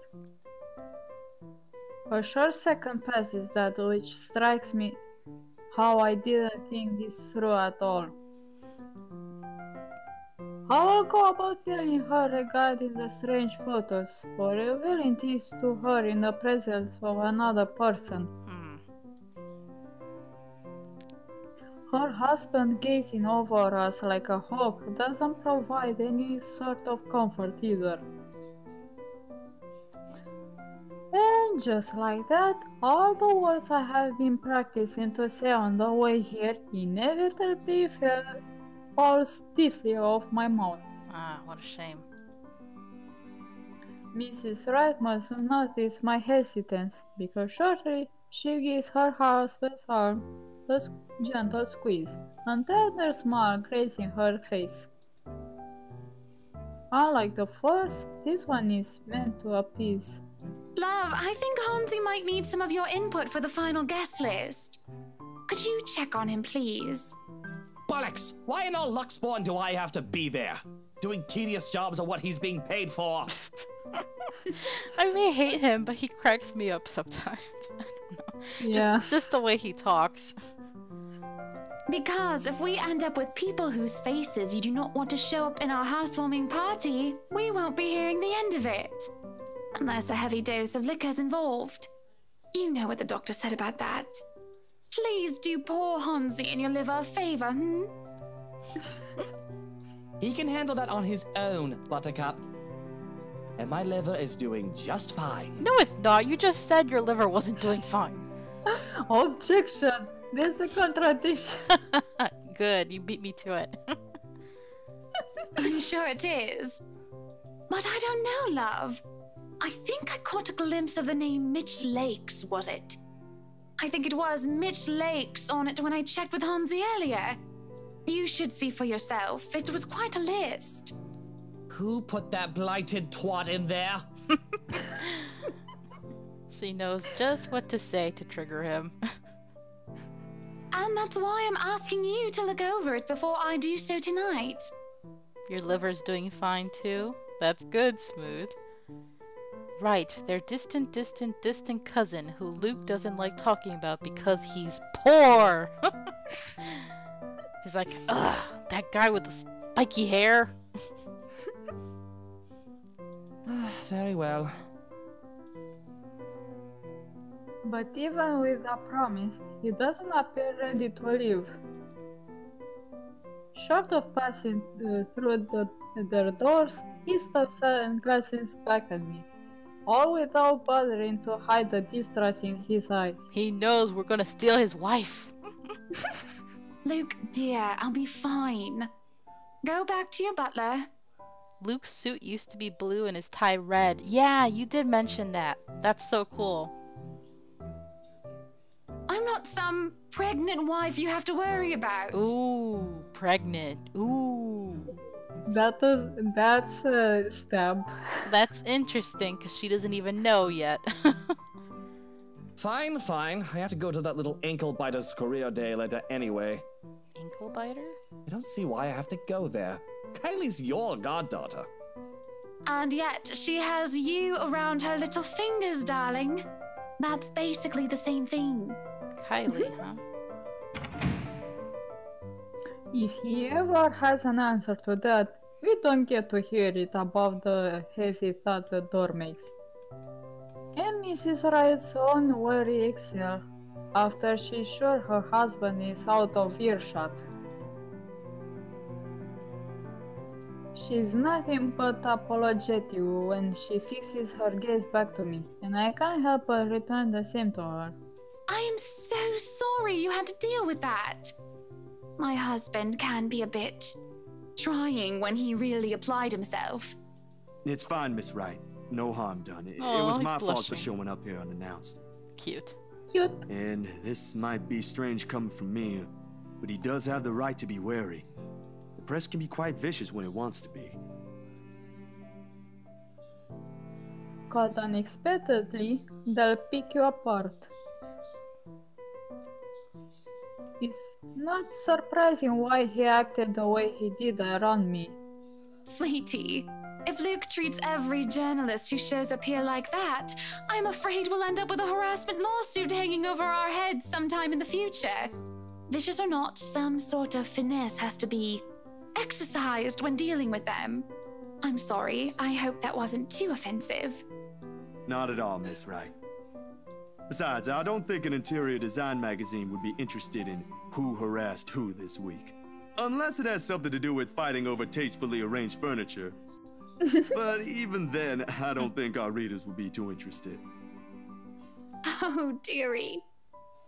Speaker 1: A short second passes that which strikes me how I didn't think this through at all. How I'll go about telling her regarding the strange photos, or revealing this to her in the presence of another person.
Speaker 2: Hmm.
Speaker 1: Her husband gazing over us like a hawk doesn't provide any sort of comfort either. And just like that, all the words I have been practicing to say on the way here inevitably fell, fall stiffly off my mouth.
Speaker 2: Ah, what a shame.
Speaker 1: Mrs. Wright must notice my hesitance because shortly she gives her husband's arm a gentle squeeze, and tender smile gracing her face. Unlike the first, this one is meant to appease.
Speaker 7: Love, I think Hansi might need some of your input for the final guest list. Could you check on him, please?
Speaker 6: Bollocks! Why in all Luxborn do I have to be there? Doing tedious jobs are what he's being paid for.
Speaker 2: I may hate him, but he cracks me up sometimes. I don't know.
Speaker 1: Yeah.
Speaker 2: Just, just the way he talks.
Speaker 7: Because if we end up with people whose faces you do not want to show up in our housewarming party, we won't be hearing the end of it. Unless a heavy dose of liquor's involved. You know what the doctor said about that. Please do poor Hansi and your liver a favor, hmm?
Speaker 6: He can handle that on his own, Buttercup. And my liver is doing just fine.
Speaker 2: No, it's not. You just said your liver wasn't doing fine.
Speaker 1: Objection! There's a contradiction.
Speaker 2: Good, you beat me to it.
Speaker 7: I'm sure it is. But I don't know, love. I think I caught a glimpse of the name Mitch Lakes, was it? I think it was Mitch Lakes on it when I checked with Hansi earlier. You should see for yourself. It was quite a list.
Speaker 6: Who put that blighted twat in there?
Speaker 2: she knows just what to say to trigger him.
Speaker 7: And that's why I'm asking you to look over it before I do so tonight.
Speaker 2: Your liver's doing fine too? That's good, Smooth. Right, their distant, distant, distant cousin who Luke doesn't like talking about because he's poor. he's like, ugh, that guy with the spiky hair.
Speaker 6: Very well.
Speaker 1: But even with a promise, he doesn't appear ready to leave. Short of passing uh, through the, their doors, he stops and glances back at me, all without bothering to hide the distrust in his eyes.
Speaker 2: He knows we're gonna steal his wife.
Speaker 7: Luke, dear, I'll be fine. Go back to your butler.
Speaker 2: Luke's suit used to be blue and his tie red. Yeah, you did mention that. That's so cool.
Speaker 7: I'm not some pregnant wife you have to worry about.
Speaker 2: Ooh, pregnant. Ooh.
Speaker 1: That was that's a stab.
Speaker 2: That's interesting because she doesn't even know yet.
Speaker 6: Fine, fine. I have to go to that little ankle biter's career day later anyway.
Speaker 2: Ankle biter?
Speaker 6: I don't see why I have to go there. Kylie's your goddaughter.
Speaker 7: And yet, she has you around her little fingers, darling. That's basically the same thing.
Speaker 2: Kylie, huh?
Speaker 1: If he ever has an answer to that, we don't get to hear it above the heavy thud the door makes. And Mrs. Wright's own worry exhale after she's sure her husband is out of earshot. She's nothing but apologetic when she fixes her gaze back to me, and I can't help but return the same to her.
Speaker 7: I am so sorry you had to deal with that. My husband can be a bit trying when he really applied himself.
Speaker 3: It's fine, Miss Wright. No harm done. It, it was
Speaker 2: he's
Speaker 3: my fault for showing up here unannounced.
Speaker 2: Cute.
Speaker 1: Cute.
Speaker 3: And this might be strange coming from me, but he does have the right to be wary. The press can be quite vicious when it wants to be.
Speaker 1: Caught unexpectedly, they'll pick you apart. It's not surprising why he acted the way he did around me.
Speaker 7: Sweetie, if Luke treats every journalist who shows up here like that, I'm afraid we'll end up with a harassment lawsuit hanging over our heads sometime in the future. Vicious or not, some sort of finesse has to be exercised when dealing with them. I'm sorry, I hope that wasn't too offensive.
Speaker 3: Not at all, Miss Wright. Besides, I don't think an interior design magazine would be interested in who harassed who this week. Unless it has something to do with fighting over tastefully arranged furniture. but even then, I don't think our readers will be too interested.
Speaker 7: Oh, dearie.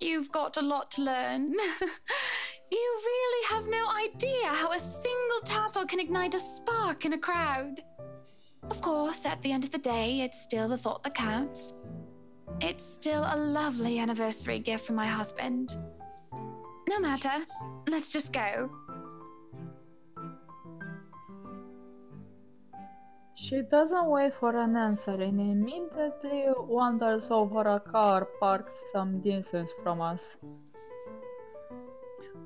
Speaker 7: You've got a lot to learn. you really have no idea how a single tassel can ignite a spark in a crowd. Of course, at the end of the day, it's still the thought that counts. It's still a lovely anniversary gift from my husband. No matter, let's just go.
Speaker 1: She doesn't wait for an answer and immediately wanders over a car parked some distance from us.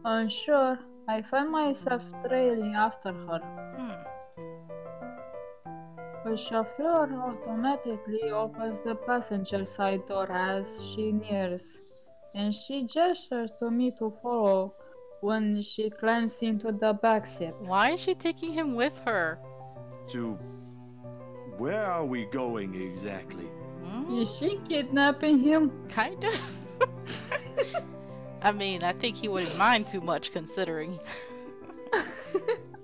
Speaker 1: Unsure, I find myself trailing after her.
Speaker 2: Hmm.
Speaker 1: The chauffeur automatically opens the passenger side door as she nears, and she gestures to me to follow when she climbs into the back seat.
Speaker 2: Why is she taking him with her?
Speaker 3: To. Where are we going exactly?
Speaker 2: Hmm?
Speaker 1: Is she kidnapping him?
Speaker 2: Kind of. I mean, I think he wouldn't mind too much considering.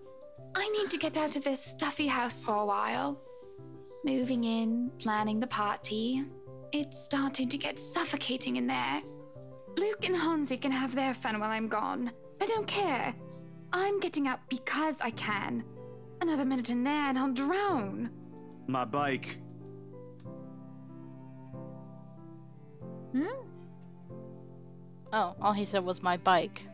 Speaker 7: I need to get out of this stuffy house for a while. Moving in, planning the party. It's starting to get suffocating in there. Luke and Hansi can have their fun while I'm gone. I don't care. I'm getting out because I can. Another minute in there and I'll drown.
Speaker 3: My bike.
Speaker 1: Hmm?
Speaker 2: Oh, all he said was my bike.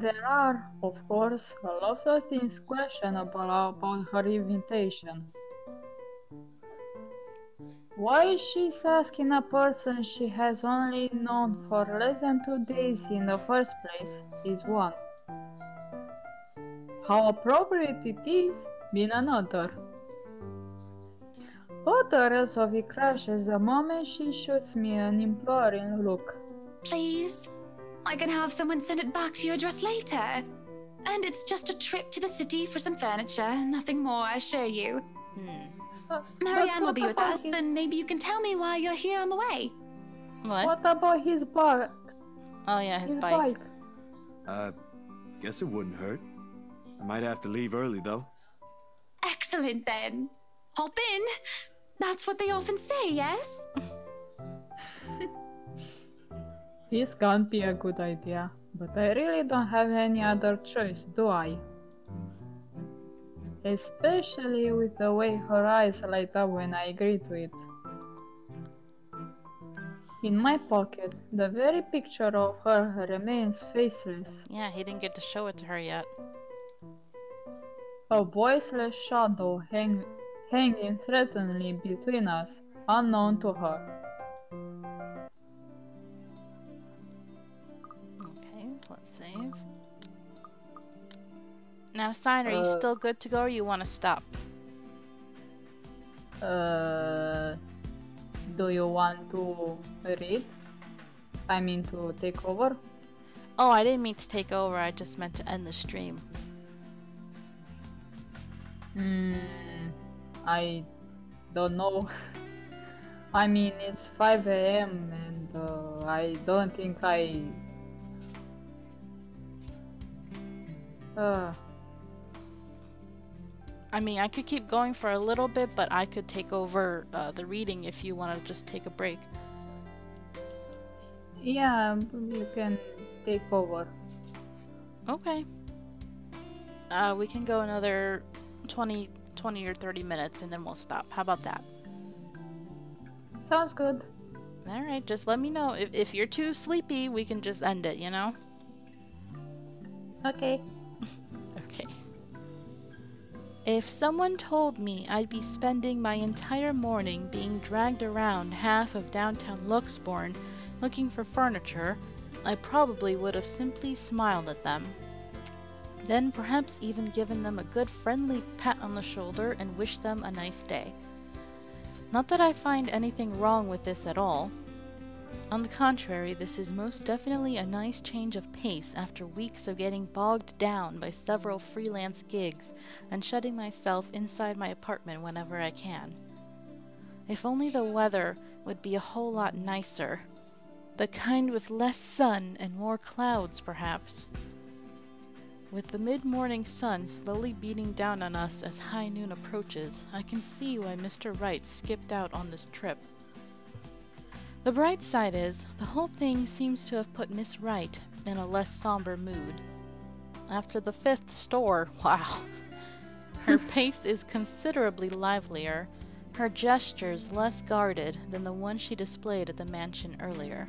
Speaker 1: There are, of course, a lot of things questionable about her invitation. Why is she asking a person she has only known for less than two days in the first place is one. How appropriate it is, being another. Rest of it crashes the moment she shoots me an imploring look.
Speaker 7: Please? I can have someone send it back to your address later. And it's just a trip to the city for some furniture, nothing more, I assure you.
Speaker 2: Hmm.
Speaker 1: Uh,
Speaker 7: Marianne will be with us,
Speaker 1: his-
Speaker 7: and maybe you can tell me why you're here on the way.
Speaker 2: What?
Speaker 1: What about his bike?
Speaker 2: Oh yeah, his,
Speaker 1: His
Speaker 2: bike.
Speaker 1: bike.
Speaker 3: Uh, guess it wouldn't hurt. I might have to leave early though.
Speaker 7: Excellent then. Hop in. That's what they often say, yes?
Speaker 1: This can't be a good idea, but I really don't have any other choice, do I? Especially with the way her eyes light up when I agree to it. In my pocket, the very picture of her remains faceless,
Speaker 2: Yeah, he didn't get to show it to her yet.
Speaker 1: a voiceless shadow hang- hanging threateningly between us, unknown to her.
Speaker 2: Let's. Now, Stein, are you
Speaker 1: Uh,
Speaker 2: still good to go or you want to stop?
Speaker 1: Uh, do you want to read? I mean to take over?
Speaker 2: Oh, I didn't mean to take over, I just meant to end the stream.
Speaker 1: Hmm, I don't know. I mean, it's 5 a.m. and uh, I don't think I. Uh,
Speaker 2: I mean, I could keep going for a little bit, but I could take over uh, the reading if you want to just take a break.
Speaker 1: yeah, you can take over.
Speaker 2: Okay. Uh, we can go another 20, 20 or 30 minutes and then we'll stop. How about that?
Speaker 1: Sounds good.
Speaker 2: Alright, just let me know. If, if you're too sleepy, we can just end it, you know?
Speaker 1: Okay.
Speaker 2: Okay. If someone told me I'd be spending my entire morning being dragged around half of downtown Luxbourne looking for furniture, I probably would have simply smiled at them. Then perhaps even given them a good friendly pat on the shoulder and wished them a nice day. Not that I find anything wrong with this at all. On the contrary, this is most definitely a nice change of pace after weeks of getting bogged down by several freelance gigs and shutting myself inside my apartment whenever I can. If only the weather would be a whole lot nicer. The kind with less sun and more clouds, perhaps. With the mid morning sun slowly beating down on us as high noon approaches, I can see why Mr. Wright skipped out on this trip. The bright side is, the whole thing seems to have put Miss Wright in a less somber mood. After the fifth store, wow, her pace is considerably livelier, her gestures less guarded than the one she displayed at the mansion earlier.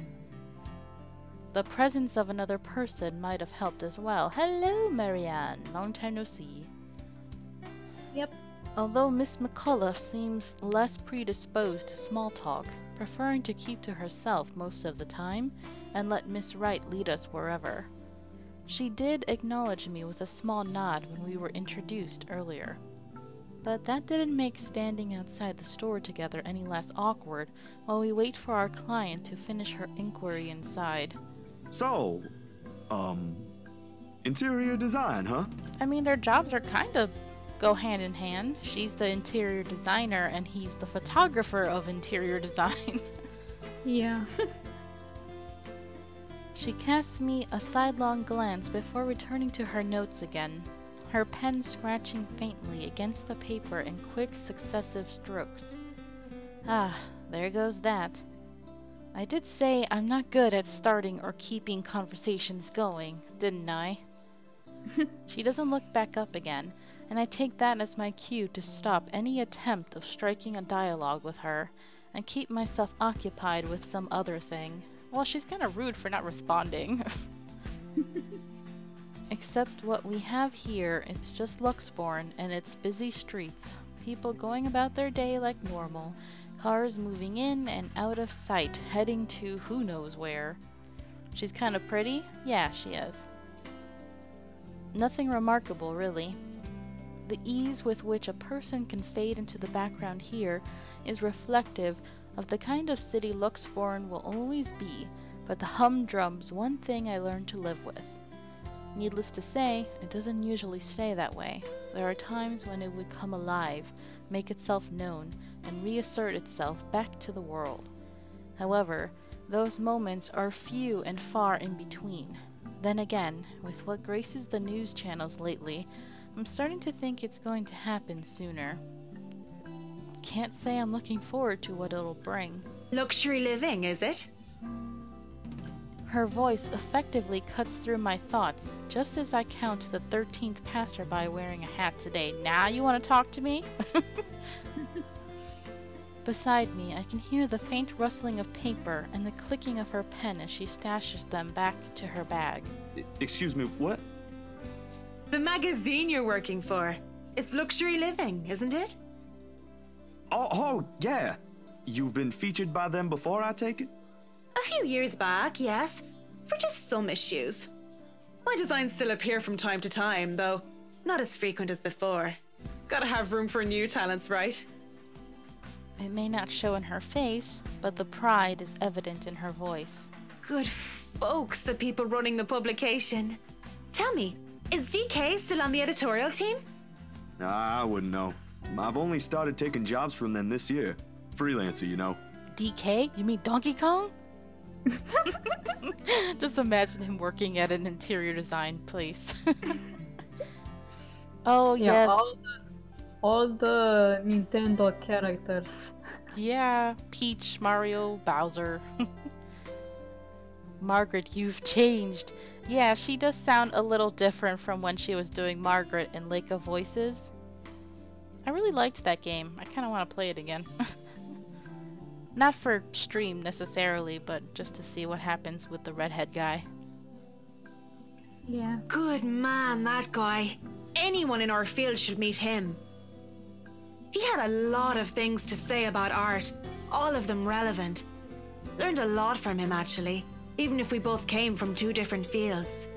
Speaker 2: The presence of another person might have helped as well. Hello, Marianne. Long time no see.
Speaker 1: Yep.
Speaker 2: Although Miss McCullough seems less predisposed to small talk, preferring to keep to herself most of the time and let Miss Wright lead us wherever. She did acknowledge me with a small nod when we were introduced earlier. But that didn't make standing outside the store together any less awkward while we wait for our client to finish her inquiry inside.
Speaker 3: So, um, interior design, huh?
Speaker 2: I mean, their jobs are kind of go hand in hand. She's the interior designer, and he's the photographer of interior design.
Speaker 1: Yeah.
Speaker 2: she casts me a sidelong glance before returning to her notes again, her pen scratching faintly against the paper in quick successive strokes. Ah, there goes that. I did say I'm not good at starting or keeping conversations going, didn't I? she doesn't look back up again, and I take that as my cue to stop any attempt of striking a dialogue with her and keep myself occupied with some other thing. Well, she's kind of rude for not responding. Except what we have here, it's just Luxborn and its busy streets. People going about their day like normal, Cars moving in and out of sight, heading to who knows where. She's kind of pretty? Yeah, she is. Nothing remarkable, really. The ease with which a person can fade into the background here is reflective of the kind of city Luxborn will always be, but the humdrum's one thing I learned to live with. Needless to say, it doesn't usually stay that way. There are times when it would come alive, make itself known, and reassert itself back to the world. However, those moments are few and far in between. Then again, with what graces the news channels lately, I'm starting to think it's going to happen sooner. Can't say I'm looking forward to what it'll bring.
Speaker 4: Luxury living, is it?
Speaker 2: Her voice effectively cuts through my thoughts, just as I count the 13th passerby wearing a hat today. Now you want to talk to me? Beside me, I can hear the faint rustling of paper and the clicking of her pen as she stashes them back to her bag.
Speaker 3: I- excuse me, what?
Speaker 4: The magazine you're working for. It's luxury living, isn't it?
Speaker 3: Oh, oh, yeah. You've been featured by them before, I take it?
Speaker 4: A few years back, yes, for just some issues. My designs still appear from time to time, though not as frequent as before. Gotta have room for new talents, right?
Speaker 2: It may not show in her face, but the pride is evident in her voice.
Speaker 4: Good folks, the people running the publication. Tell me, is DK still on the editorial team?
Speaker 3: Nah, I wouldn't know. I've only started taking jobs from them this year. Freelancer, you know.
Speaker 2: DK? You mean Donkey Kong? Just imagine him working at an interior design place. oh,
Speaker 1: Yeah,
Speaker 2: yes.
Speaker 1: all the, all the Nintendo characters.
Speaker 2: Yeah, Peach, Mario, Bowser. Margaret, you've changed. Yeah, she does sound a little different from when she was doing Margaret in Lake of Voices. I really liked that game. I kind of want to play it again. Not for stream necessarily, but just to see what happens with the redhead guy.
Speaker 1: Yeah.
Speaker 4: Good man, that guy. Anyone in our field should meet him. He had a lot of things to say about art, all of them relevant. Learned a lot from him, actually, even if we both came from two different fields.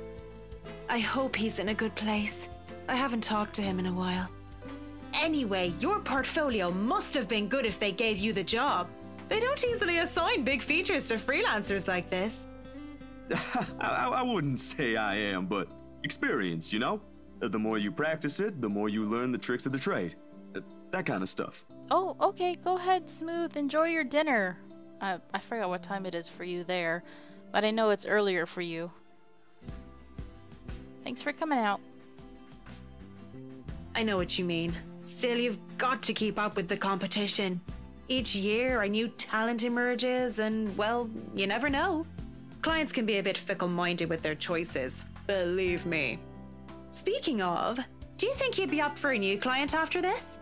Speaker 4: I hope he's in a good place. I haven't talked to him in a while. Anyway, your portfolio must have been good if they gave you the job. They don't easily assign big features to freelancers like this.
Speaker 3: I, I, I wouldn't say I am, but experienced, you know? The more you practice it, the more you learn the tricks of the trade. That kind of stuff.
Speaker 2: Oh, okay, go ahead, Smooth. Enjoy your dinner. Uh, I forgot what time it is for you there, but I know it's earlier for you. Thanks for coming out.
Speaker 4: I know what you mean. Still, you've got to keep up with the competition. Each year, a new talent emerges, and well, you never know. Clients can be a bit fickle minded with their choices. Believe me. Speaking of, do you think you'd be up for a new client after this?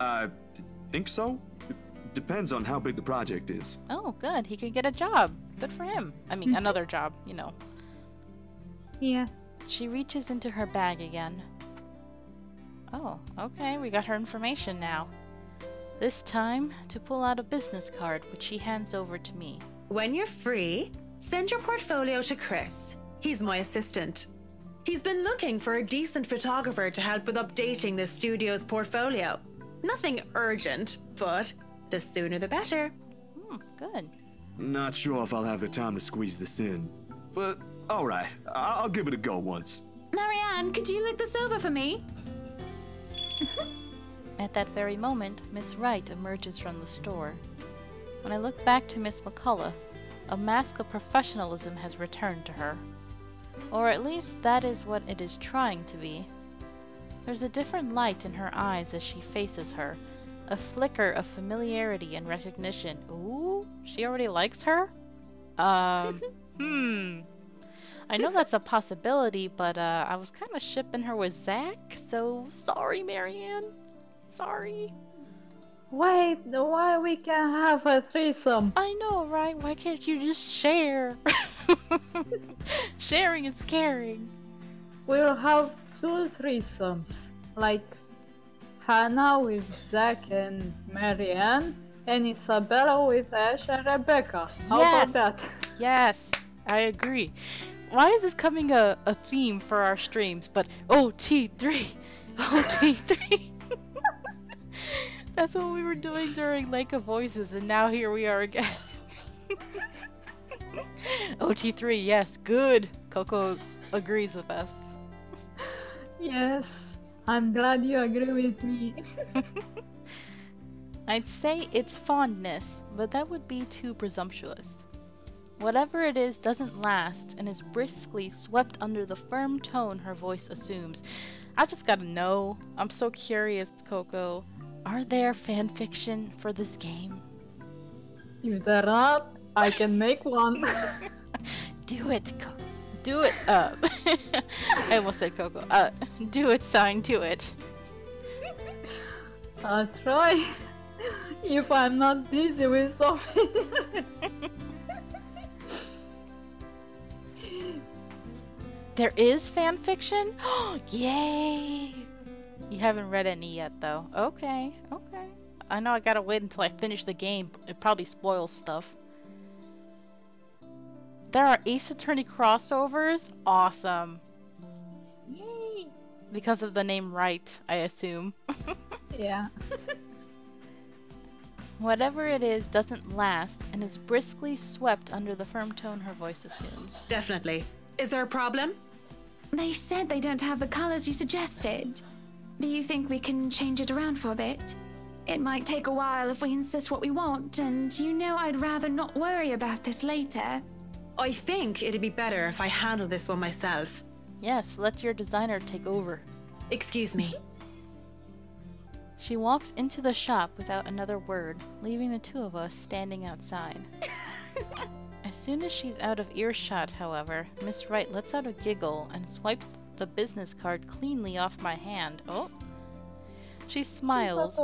Speaker 3: I think so. It depends on how big the project is.
Speaker 2: Oh, good. He could get a job. Good for him. I mean, another job, you know.
Speaker 1: Yeah.
Speaker 2: She reaches into her bag again. Oh, okay, we got her information now. This time, to pull out a business card, which she hands over to me.
Speaker 4: When you're free, send your portfolio to Chris. He's my assistant. He's been looking for a decent photographer to help with updating the studio's portfolio. Nothing urgent, but the sooner the better.
Speaker 2: Hmm, good.
Speaker 3: Not sure if I'll have the time to squeeze this in. But, alright, I- I'll give it a go once.
Speaker 4: Marianne, could you look this over for me?
Speaker 2: At that very moment, Miss Wright emerges from the store. When I look back to Miss McCullough, a mask of professionalism has returned to her. Or at least that is what it is trying to be. There's a different light in her eyes as she faces her, a flicker of familiarity and recognition. Ooh, she already likes her? Um, hmm. I know that's a possibility, but uh, I was kind of shipping her with Zach, so sorry, Marianne. Sorry.
Speaker 1: Wait, why we can't have a threesome?
Speaker 2: I know, right? Why can't you just share? Sharing is caring.
Speaker 1: We'll have two threesomes. Like Hannah with Zach and Marianne, and Isabella with Ash and Rebecca. How
Speaker 2: Yes.
Speaker 1: about that?
Speaker 2: Yes, I agree. Why is this coming a, a theme for our streams? But OT3, OT3. That's what we were doing during Lake of Voices, and now here we are again. OT3, yes, good. Coco agrees with us.
Speaker 1: Yes, I'm glad you agree with me.
Speaker 2: I'd say it's fondness, but that would be too presumptuous. Whatever it is doesn't last and is briskly swept under the firm tone her voice assumes. I just gotta know. I'm so curious, Coco. Are there fanfiction for this game?
Speaker 1: if there are, I can make one.
Speaker 2: Do it, Coco. Do it. Uh, I almost said Coco. Uh, do it, sign. Do it.
Speaker 1: I'll try. If I'm not busy with something.
Speaker 2: There is fan fiction? Yay! You haven't read any yet, though. Okay, okay. I know I gotta wait until I finish the game. It probably spoils stuff. There are Ace Attorney crossovers? Awesome.
Speaker 1: Yay!
Speaker 2: Because of the name Wright, I assume.
Speaker 1: Yeah.
Speaker 2: Whatever it is doesn't last and is briskly swept under the firm tone her voice assumes.
Speaker 4: Definitely. Is there a problem?
Speaker 7: They said they don't have the colors you suggested. Do you think we can change it around for a bit? It might take a while if we insist what we want, and you know I'd rather not worry about this later.
Speaker 4: I think it'd be better if I handle this one myself.
Speaker 2: Yes, let your designer take over.
Speaker 4: Excuse me.
Speaker 2: She walks into the shop without another word, leaving the two of us standing outside. as soon as she's out of earshot, however, Miss Wright lets out a giggle and swipes the business card cleanly off my hand. Oh! She smiles.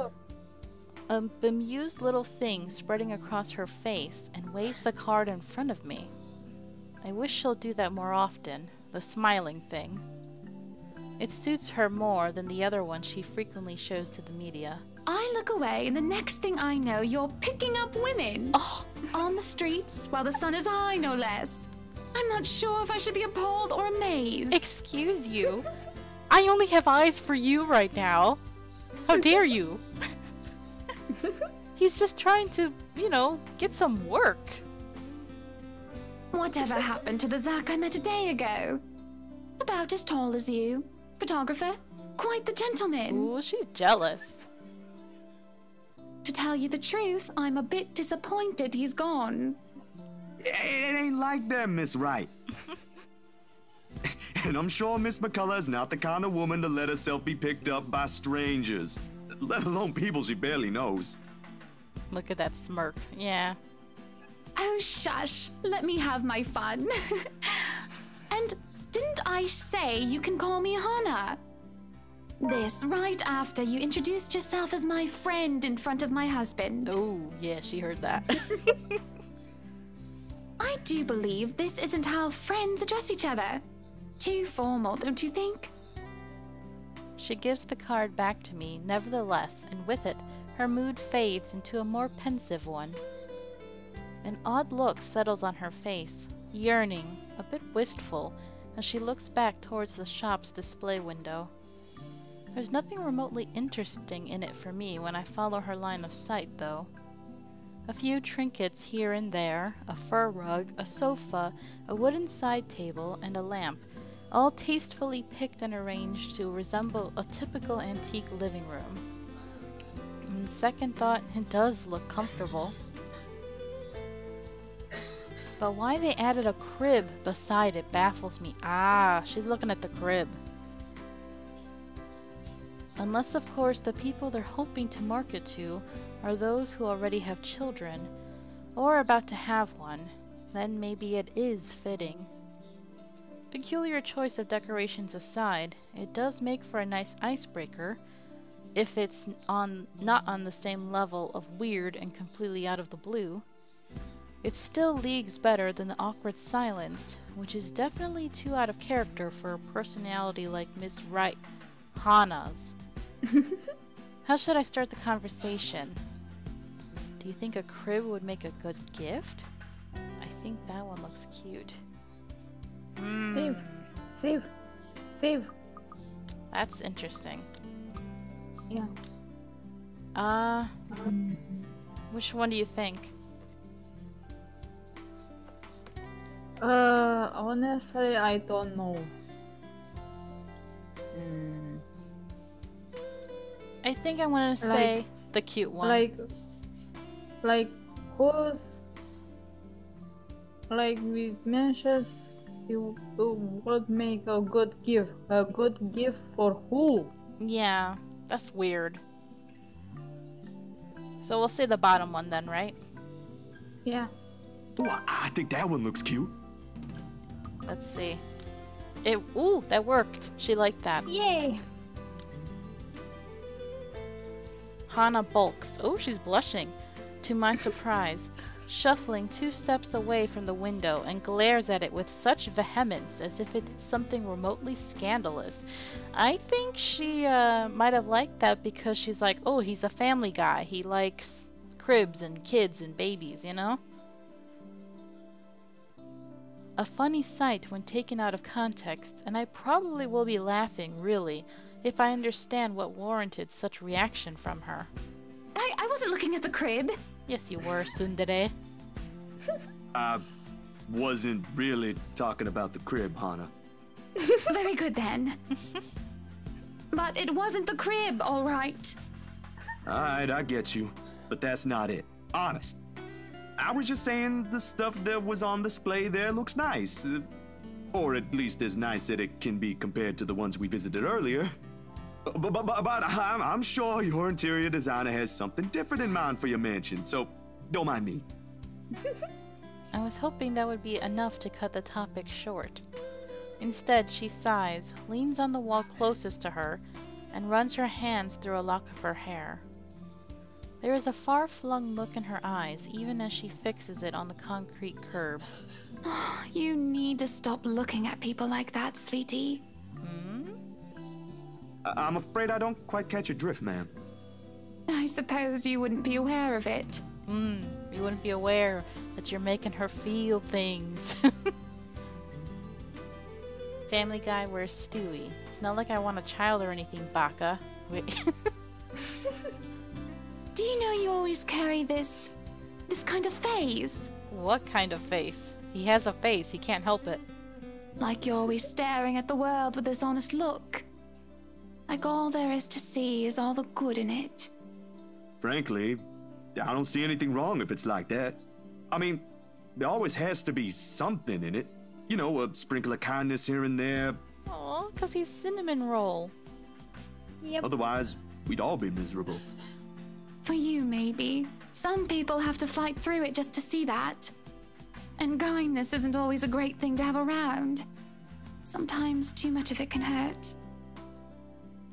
Speaker 2: a bemused little thing spreading across her face and waves the card in front of me. I wish she'll do that more often, the smiling thing. It suits her more than the other one she frequently shows to the media.
Speaker 7: I look away, and the next thing I know, you're picking up women
Speaker 2: Oh,
Speaker 7: on the streets while the sun is high, no less. I'm not sure if I should be appalled or amazed.
Speaker 2: excuse you. I only have eyes for you right now. How dare you? He's just trying to, you know, get some work.
Speaker 7: Whatever happened to the Zach I met a day ago? About as tall as you. Photographer. Quite the gentleman.
Speaker 2: Ooh, she's jealous.
Speaker 7: To tell you the truth, I'm a bit disappointed he's gone.
Speaker 3: It, it ain't like that, Miss Wright. and I'm sure Miss McCullough is not the kind of woman to let herself be picked up by strangers, let alone people she barely knows.
Speaker 2: Look at that smirk. Yeah.
Speaker 7: Oh, shush. Let me have my fun. and didn't I say you can call me Hannah? This right after you introduced yourself as my friend in front of my husband.
Speaker 2: Oh, yeah, she heard that.
Speaker 7: I do believe this isn't how friends address each other. Too formal, don't you think?
Speaker 2: She gives the card back to me, nevertheless, and with it, her mood fades into a more pensive one. An odd look settles on her face, yearning, a bit wistful, as she looks back towards the shop's display window. There's nothing remotely interesting in it for me when I follow her line of sight, though. A few trinkets here and there, a fur rug, a sofa, a wooden side table, and a lamp, all tastefully picked and arranged to resemble a typical antique living room. On second thought, it does look comfortable. But why they added a crib beside it baffles me. Ah, she's looking at the crib. Unless, of course, the people they're hoping to market to are those who already have children, or about to have one, then maybe it is fitting. Peculiar choice of decorations aside, it does make for a nice icebreaker, if it's on not on the same level of weird and completely out of the blue. It's still leagues better than the awkward silence, which is definitely too out of character for a personality like Miss Wright Hannah's. How should I start the conversation? Do you think a crib would make a good gift? I think that one looks cute. Hmm,
Speaker 1: Save. Save. Save.
Speaker 2: that's interesting.
Speaker 1: Yeah.
Speaker 2: Uh, which one do you think?
Speaker 1: Uh, honestly, I don't know. Mm,
Speaker 2: I think I'm gonna say the cute one.
Speaker 1: like, like, who's like we mentioned, you would make a good gift. A good gift for who?
Speaker 2: yeah, that's weird. So we'll say the bottom one then, right?
Speaker 1: Yeah.
Speaker 3: Ooh, I I think that one looks cute.
Speaker 2: Let's see. It ooh, that worked. She liked that.
Speaker 1: Yay!
Speaker 2: Hannah bulks. Oh, she's blushing. To my surprise, shuffling two steps away from the window and glares at it with such vehemence as if it's something remotely scandalous. I think she uh, might have liked that because she's like, oh, he's a family guy. He likes cribs and kids and babies, you know? A funny sight when taken out of context, and I probably will be laughing, really, if I understand what warranted such reaction from her.
Speaker 7: I, I wasn't looking at the crib.
Speaker 2: Yes, you were, Tsundere.
Speaker 3: I wasn't really talking about the crib, Hannah.
Speaker 7: Very good then. but it wasn't the crib, all right.
Speaker 3: Alright, I get you. But that's not it. Honest. I was just saying the stuff that was on display there looks nice. uh, or at least as nice that it can be compared to the ones we visited earlier. But, but, but, but I'm, I'm sure your interior designer has something different in mind for your mansion, so don't mind me.
Speaker 2: I was hoping that would be enough to cut the topic short. Instead, she sighs, leans on the wall closest to her, and runs her hands through a lock of her hair. There is a far flung look in her eyes, even as she fixes it on the concrete curb.
Speaker 7: Oh, You need to stop looking at people like that, sweetie.
Speaker 2: Hmm?
Speaker 3: I- I'm afraid I don't quite catch your drift, ma'am.
Speaker 7: I suppose you wouldn't be aware of it.
Speaker 2: Hmm. You wouldn't be aware that you're making her feel things. Family Guy, where's Stewie? It's not like I want a child or anything, Baka. Wait.
Speaker 7: Do you know you always carry this. this kind of face?
Speaker 2: what kind of face? He has a face, he can't help it.
Speaker 7: Like you're always staring at the world with this honest look. Like all there is to see is all the good in it.
Speaker 3: Frankly, I don't see anything wrong if it's like that. I mean, there always has to be something in it. You know, a sprinkle of kindness here and there.
Speaker 2: Aw, because he's cinnamon roll. Yep.
Speaker 3: Otherwise, we'd all be miserable.
Speaker 7: For you, maybe. Some people have to fight through it just to see that. And kindness isn't always a great thing to have around. Sometimes too much of it can hurt.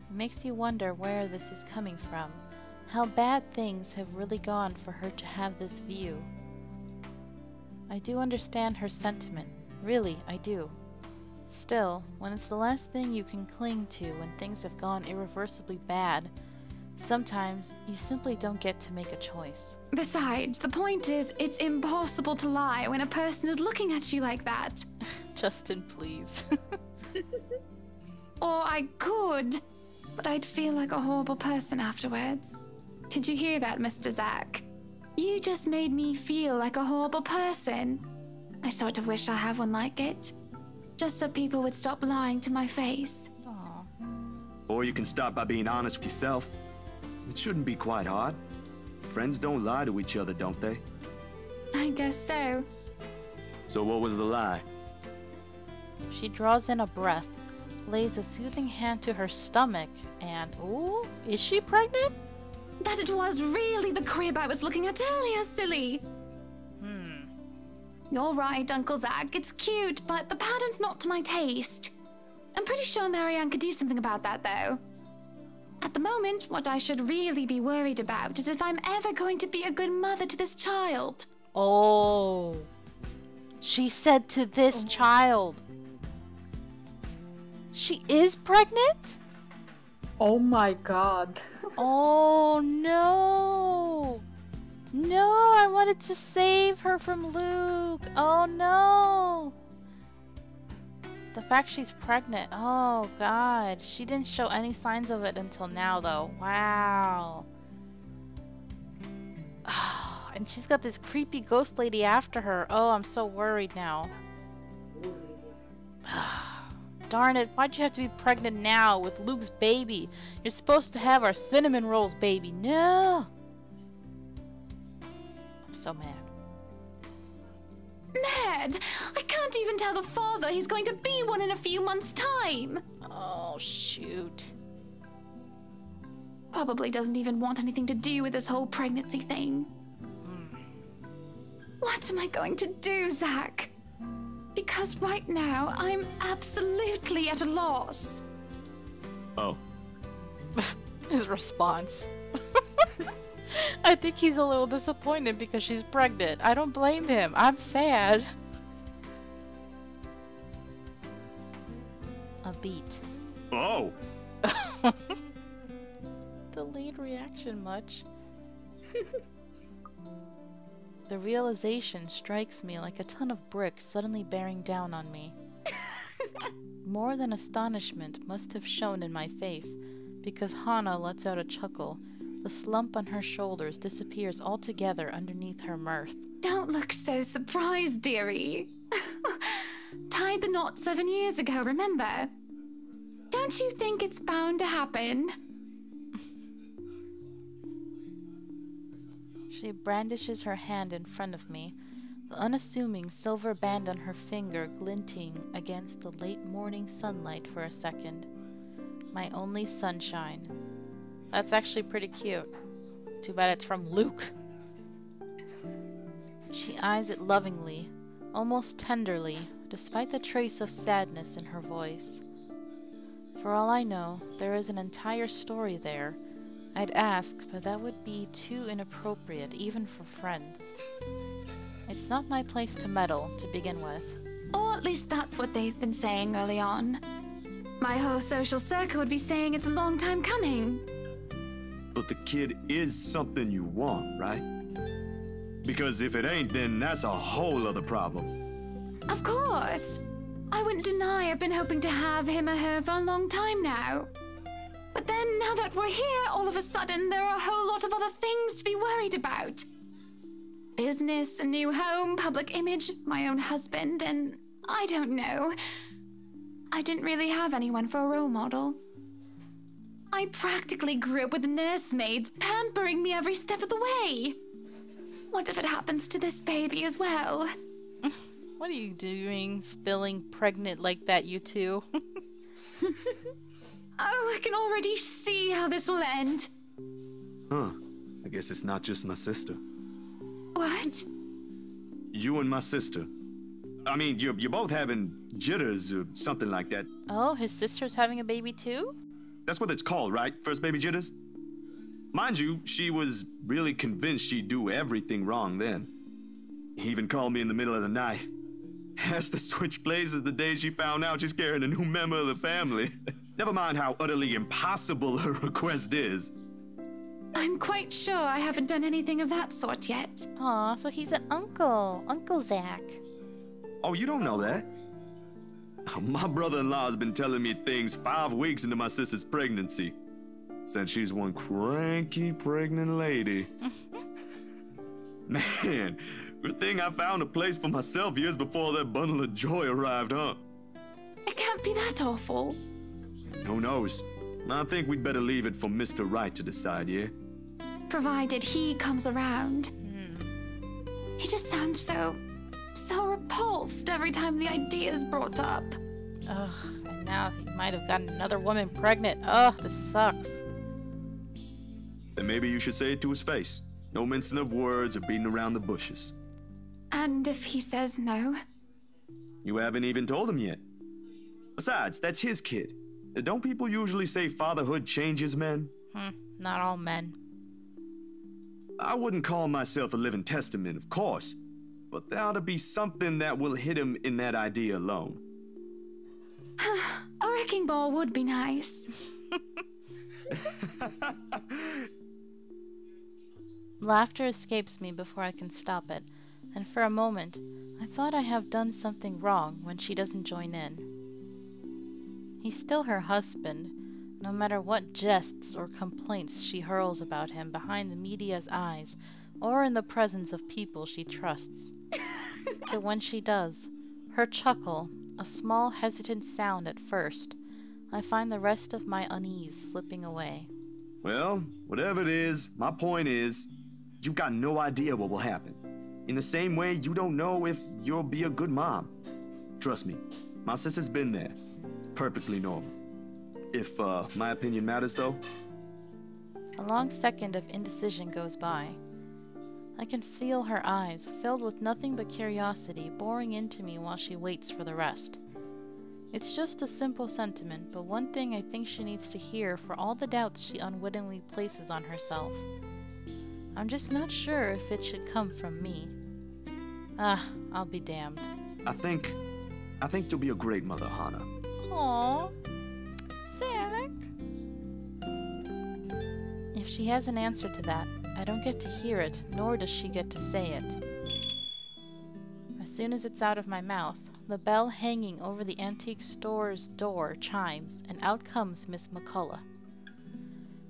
Speaker 2: It makes you wonder where this is coming from. How bad things have really gone for her to have this view. I do understand her sentiment. Really, I do. Still, when it's the last thing you can cling to when things have gone irreversibly bad, sometimes you simply don't get to make a choice.
Speaker 7: Besides, the point is, it's impossible to lie when a person is looking at you like that.
Speaker 2: Justin, please.
Speaker 7: Or I could, but I'd feel like a horrible person afterwards. Did you hear that, Mr. Zach? You just made me feel like a horrible person. I sort of wish I had one like it. Just so people would stop lying to my face.
Speaker 2: Aw.
Speaker 3: Or you can start by being honest with yourself. It shouldn't be quite hard. Friends don't lie to each other, don't they?
Speaker 7: I guess so.
Speaker 3: So what was the lie?
Speaker 2: She draws in a breath, lays a soothing hand to her stomach, and ooh, is she pregnant?
Speaker 7: That it was really the crib I was looking at earlier, silly.
Speaker 2: Hmm.
Speaker 7: You're right, Uncle Zach. It's cute, but the pattern's not to my taste. I'm pretty sure Marianne could do something about that, though. At the moment, what I should really be worried about is if I'm ever going to be a good mother to this child.
Speaker 2: Oh. She said to this oh. child. She is pregnant?
Speaker 1: Oh my god.
Speaker 2: Oh no. No, I wanted to save her from Luke. Oh no. The fact she's pregnant. Oh god. She didn't show any signs of it until now though. Wow. and she's got this creepy ghost lady after her. Oh, I'm so worried now. Darn it, why'd you have to be pregnant now with Luke's baby? You're supposed to have our cinnamon rolls baby. No! I'm so mad.
Speaker 7: Mad! I can't even tell the father he's going to be one in a few months' time.
Speaker 2: Oh, shoot.
Speaker 7: Probably doesn't even want anything to do with this whole pregnancy thing. What am I going to do, Zach? Because right now I'm absolutely at a loss.
Speaker 3: Oh.
Speaker 2: His response. I think he's a little disappointed because she's pregnant. I don't blame him. I'm sad. A beat.
Speaker 3: Oh!
Speaker 2: Delayed reaction much. the realization strikes me like a ton of bricks suddenly bearing down on me. More than astonishment must have shown in my face, because Hannah lets out a chuckle. The slump on her shoulders disappears altogether underneath her mirth.
Speaker 7: Don't look so surprised, dearie. Tied the knot seven years ago, remember? Don't you think it's bound to happen?
Speaker 2: She brandishes her hand in front of me, the unassuming silver band on her finger glinting against the late morning sunlight for a second. My only sunshine. That's actually pretty cute. Too bad it's from Luke. She eyes it lovingly, almost tenderly, despite the trace of sadness in her voice. For all I know, there is an entire story there, I'd ask, but that would be too inappropriate, even for friends. It's not my place to meddle, to begin with.
Speaker 7: Or at least that's what they've been saying early on. My whole social circle would be saying it's a long time coming.
Speaker 3: But the kid is something you want, right? Because if it ain't, then that's a whole other problem.
Speaker 7: Of course. I wouldn't deny I've been hoping to have him or her for a long time now. But then, now that we're here, all of a sudden, there are a whole lot of other things to be worried about business, a new home, public image, my own husband, and I don't know. I didn't really have anyone for a role model. I practically grew up with nursemaids pampering me every step of the way. What if it happens to this baby as well?
Speaker 2: What are you doing, spilling pregnant like that, you two?
Speaker 7: oh, I can already see how this will end.
Speaker 3: Huh. I guess it's not just my sister.
Speaker 7: What?
Speaker 3: You and my sister. I mean, you're, you're both having jitters or something like that.
Speaker 2: oh, his sister's having a baby too?
Speaker 3: That's what it's called, right? First baby jitters? Mind you, she was really convinced she'd do everything wrong then. He even called me in the middle of the night. Asked to switch places the day she found out she's carrying a new member of the family. Never mind how utterly impossible her request is.
Speaker 7: I'm quite sure I haven't done anything of that sort yet.
Speaker 2: Aw, so he's an uncle. Uncle Zach.
Speaker 3: Oh, you don't know that? My brother-in-law has been telling me things five weeks into my sister's pregnancy. Said she's one cranky pregnant lady. Man, good thing I found a place for myself years before that bundle of joy arrived, huh?
Speaker 7: It can't be that awful.
Speaker 3: Who knows? I think we'd better leave it for Mr. Wright to decide, yeah?
Speaker 7: Provided he comes around. Hmm. He just sounds so. so repulsed every time the idea is brought up.
Speaker 2: Ugh, and now he might have gotten another woman pregnant. Ugh, this sucks.
Speaker 3: Then maybe you should say it to his face. No mincing of words or beating around the bushes.
Speaker 7: And if he says no?
Speaker 3: You haven't even told him yet. Besides, that's his kid. Don't people usually say fatherhood changes men?
Speaker 2: Hmm, not all men.
Speaker 3: I wouldn't call myself a living testament, of course, but there ought to be something that will hit him in that idea alone.
Speaker 7: A wrecking ball would be nice.
Speaker 2: Laughter escapes me before I can stop it, and for a moment, I thought I have done something wrong when she doesn't join in. He's still her husband, no matter what jests or complaints she hurls about him behind the media's eyes or in the presence of people she trusts. but when she does, her chuckle, a small hesitant sound at first, I find the rest of my unease slipping away.
Speaker 3: Well, whatever it is, my point is, you've got no idea what will happen. In the same way, you don't know if you'll be a good mom. Trust me, my sister's been there. It's perfectly normal. If, uh, my opinion matters though,
Speaker 2: A long second of indecision goes by. I can feel her eyes, filled with nothing but curiosity, boring into me while she waits for the rest. It's just a simple sentiment, but one thing I think she needs to hear for all the doubts she unwittingly places on herself. I'm just not sure if it should come from me. Ah, I'll be damned.
Speaker 3: I think, I think you'll be a great mother, Hannah.
Speaker 2: Aww. Zach. If she has an answer to that, I don't get to hear it, nor does she get to say it. As soon as it's out of my mouth, the bell hanging over the antique store's door chimes, and out comes Miss McCullough.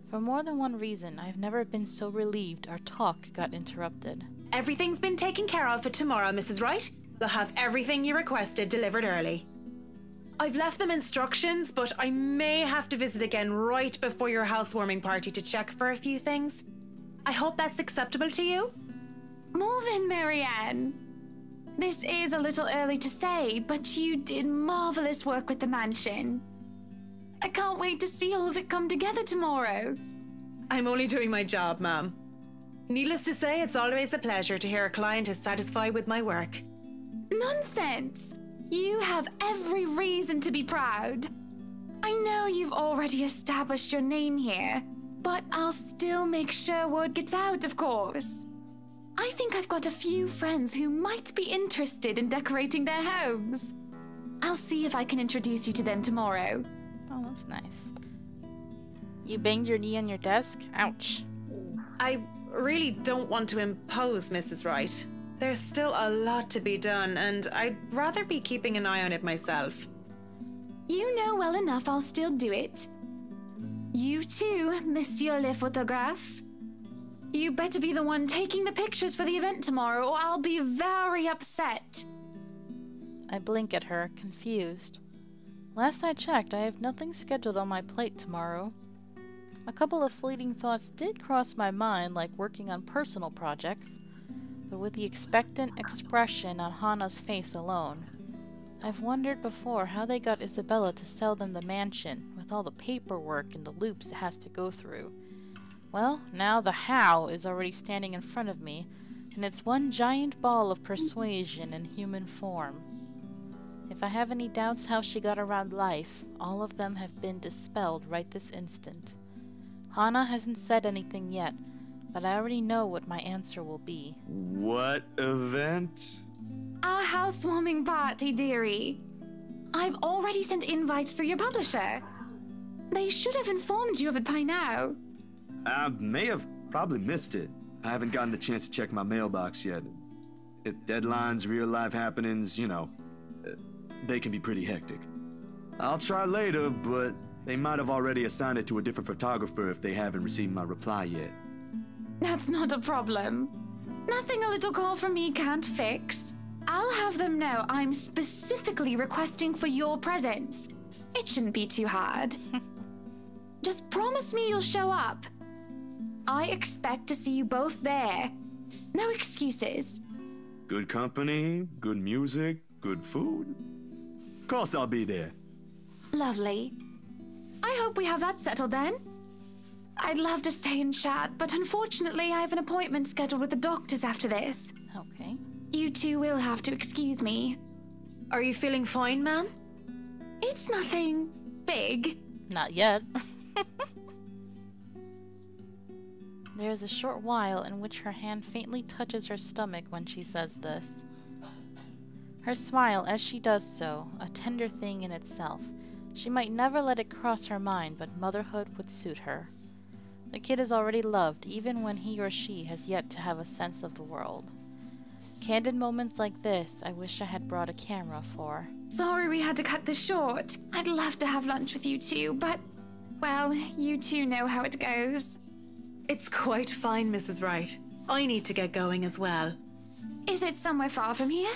Speaker 2: For more than one reason, I've never been so relieved our talk got interrupted.
Speaker 8: Everything's been taken care of for tomorrow, Mrs. Wright. We'll have everything you requested delivered early. I've left them instructions, but I may have to visit again right before your housewarming party to check for a few things. I hope that's acceptable to you.
Speaker 7: More than Marianne. This is a little early to say, but you did marvelous work with the mansion. I can't wait to see all of it come together tomorrow.
Speaker 8: I'm only doing my job, ma'am. Needless to say, it's always a pleasure to hear a client is satisfied with my work.
Speaker 7: Nonsense! You have every reason to be proud. I know you've already established your name here, but I'll still make sure word gets out, of course. I think I've got a few friends who might be interested in decorating their homes. I'll see if I can introduce you to them tomorrow.
Speaker 2: Oh, that's nice. You banged your knee on your desk? Ouch.
Speaker 8: I really don't want to impose, Mrs. Wright. There's still a lot to be done, and I'd rather be keeping an eye on it myself.
Speaker 7: You know well enough I'll still do it. You too, Monsieur le Photographe. You better be the one taking the pictures for the event tomorrow, or I'll be very upset.
Speaker 2: I blink at her, confused. Last I checked, I have nothing scheduled on my plate tomorrow. A couple of fleeting thoughts did cross my mind, like working on personal projects, but with the expectant expression on Hannah's face alone. I've wondered before how they got Isabella to sell them the mansion, with all the paperwork and the loops it has to go through. Well, now the how is already standing in front of me, and it's one giant ball of persuasion in human form. If I have any doubts how she got around life, all of them have been dispelled right this instant. Hannah hasn't said anything yet, but I already know what my answer will be.
Speaker 3: What event?
Speaker 7: Our housewarming party, dearie. I've already sent invites through your publisher. They should have informed you of it by now.
Speaker 3: I may have probably missed it. I haven't gotten the chance to check my mailbox yet. It, deadlines, real life happenings, you know, uh, they can be pretty hectic. I'll try later, but they might have already assigned it to a different photographer if they haven't received my reply yet.
Speaker 7: That's not a problem. Nothing a little call from me can't fix. I'll have them know I'm specifically requesting for your presence. It shouldn't be too hard. Just promise me you'll show up. I expect to see you both there. No excuses.
Speaker 3: Good company, good music, good food. Of course I'll be there.
Speaker 7: Lovely. I hope we have that settled then. I'd love to stay and chat, but unfortunately I have an appointment scheduled with the doctors after this.
Speaker 2: Okay.
Speaker 7: You two will have to excuse me.
Speaker 8: Are you feeling fine, ma'am?
Speaker 7: It's nothing big.
Speaker 2: Not yet. there is a short while in which her hand faintly touches her stomach when she says this. Her smile as she does so, a tender thing in itself. She might never let it cross her mind, but motherhood would suit her. The kid is already loved, even when he or she has yet to have a sense of the world. Candid moments like this, I wish I had brought a camera for.
Speaker 7: Sorry we had to cut this short. I'd love to have lunch with you two, but, well, you two know how it goes.
Speaker 8: It's quite fine, Mrs. Wright. I need to get going as well.
Speaker 7: Is it somewhere far from here?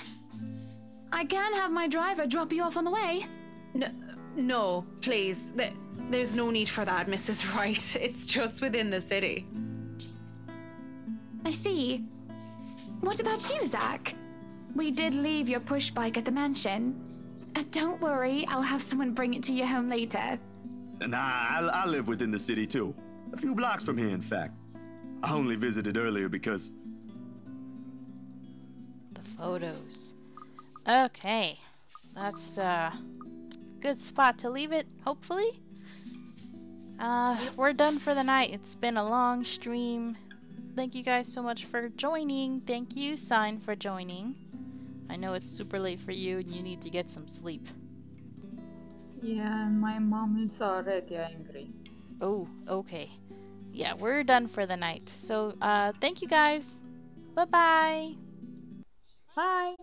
Speaker 7: I can have my driver drop you off on the way.
Speaker 8: No, no, please. Th- there's no need for that, Mrs. Wright. It's just within the city.
Speaker 7: I see. What about you, Zach? We did leave your push bike at the mansion. Uh, don't worry, I'll have someone bring it to your home later.
Speaker 3: Nah, I, I live within the city too. A few blocks from here, in fact. I only visited earlier because.
Speaker 2: The photos. Okay. That's a good spot to leave it, hopefully. Uh, we're done for the night. It's been a long stream. Thank you guys so much for joining. Thank you, Sign, for joining. I know it's super late for you and you need to get some sleep.
Speaker 1: Yeah, my mom is already angry.
Speaker 2: Oh, okay. Yeah, we're done for the night. So, uh, thank you guys. Bye-bye.
Speaker 1: Bye.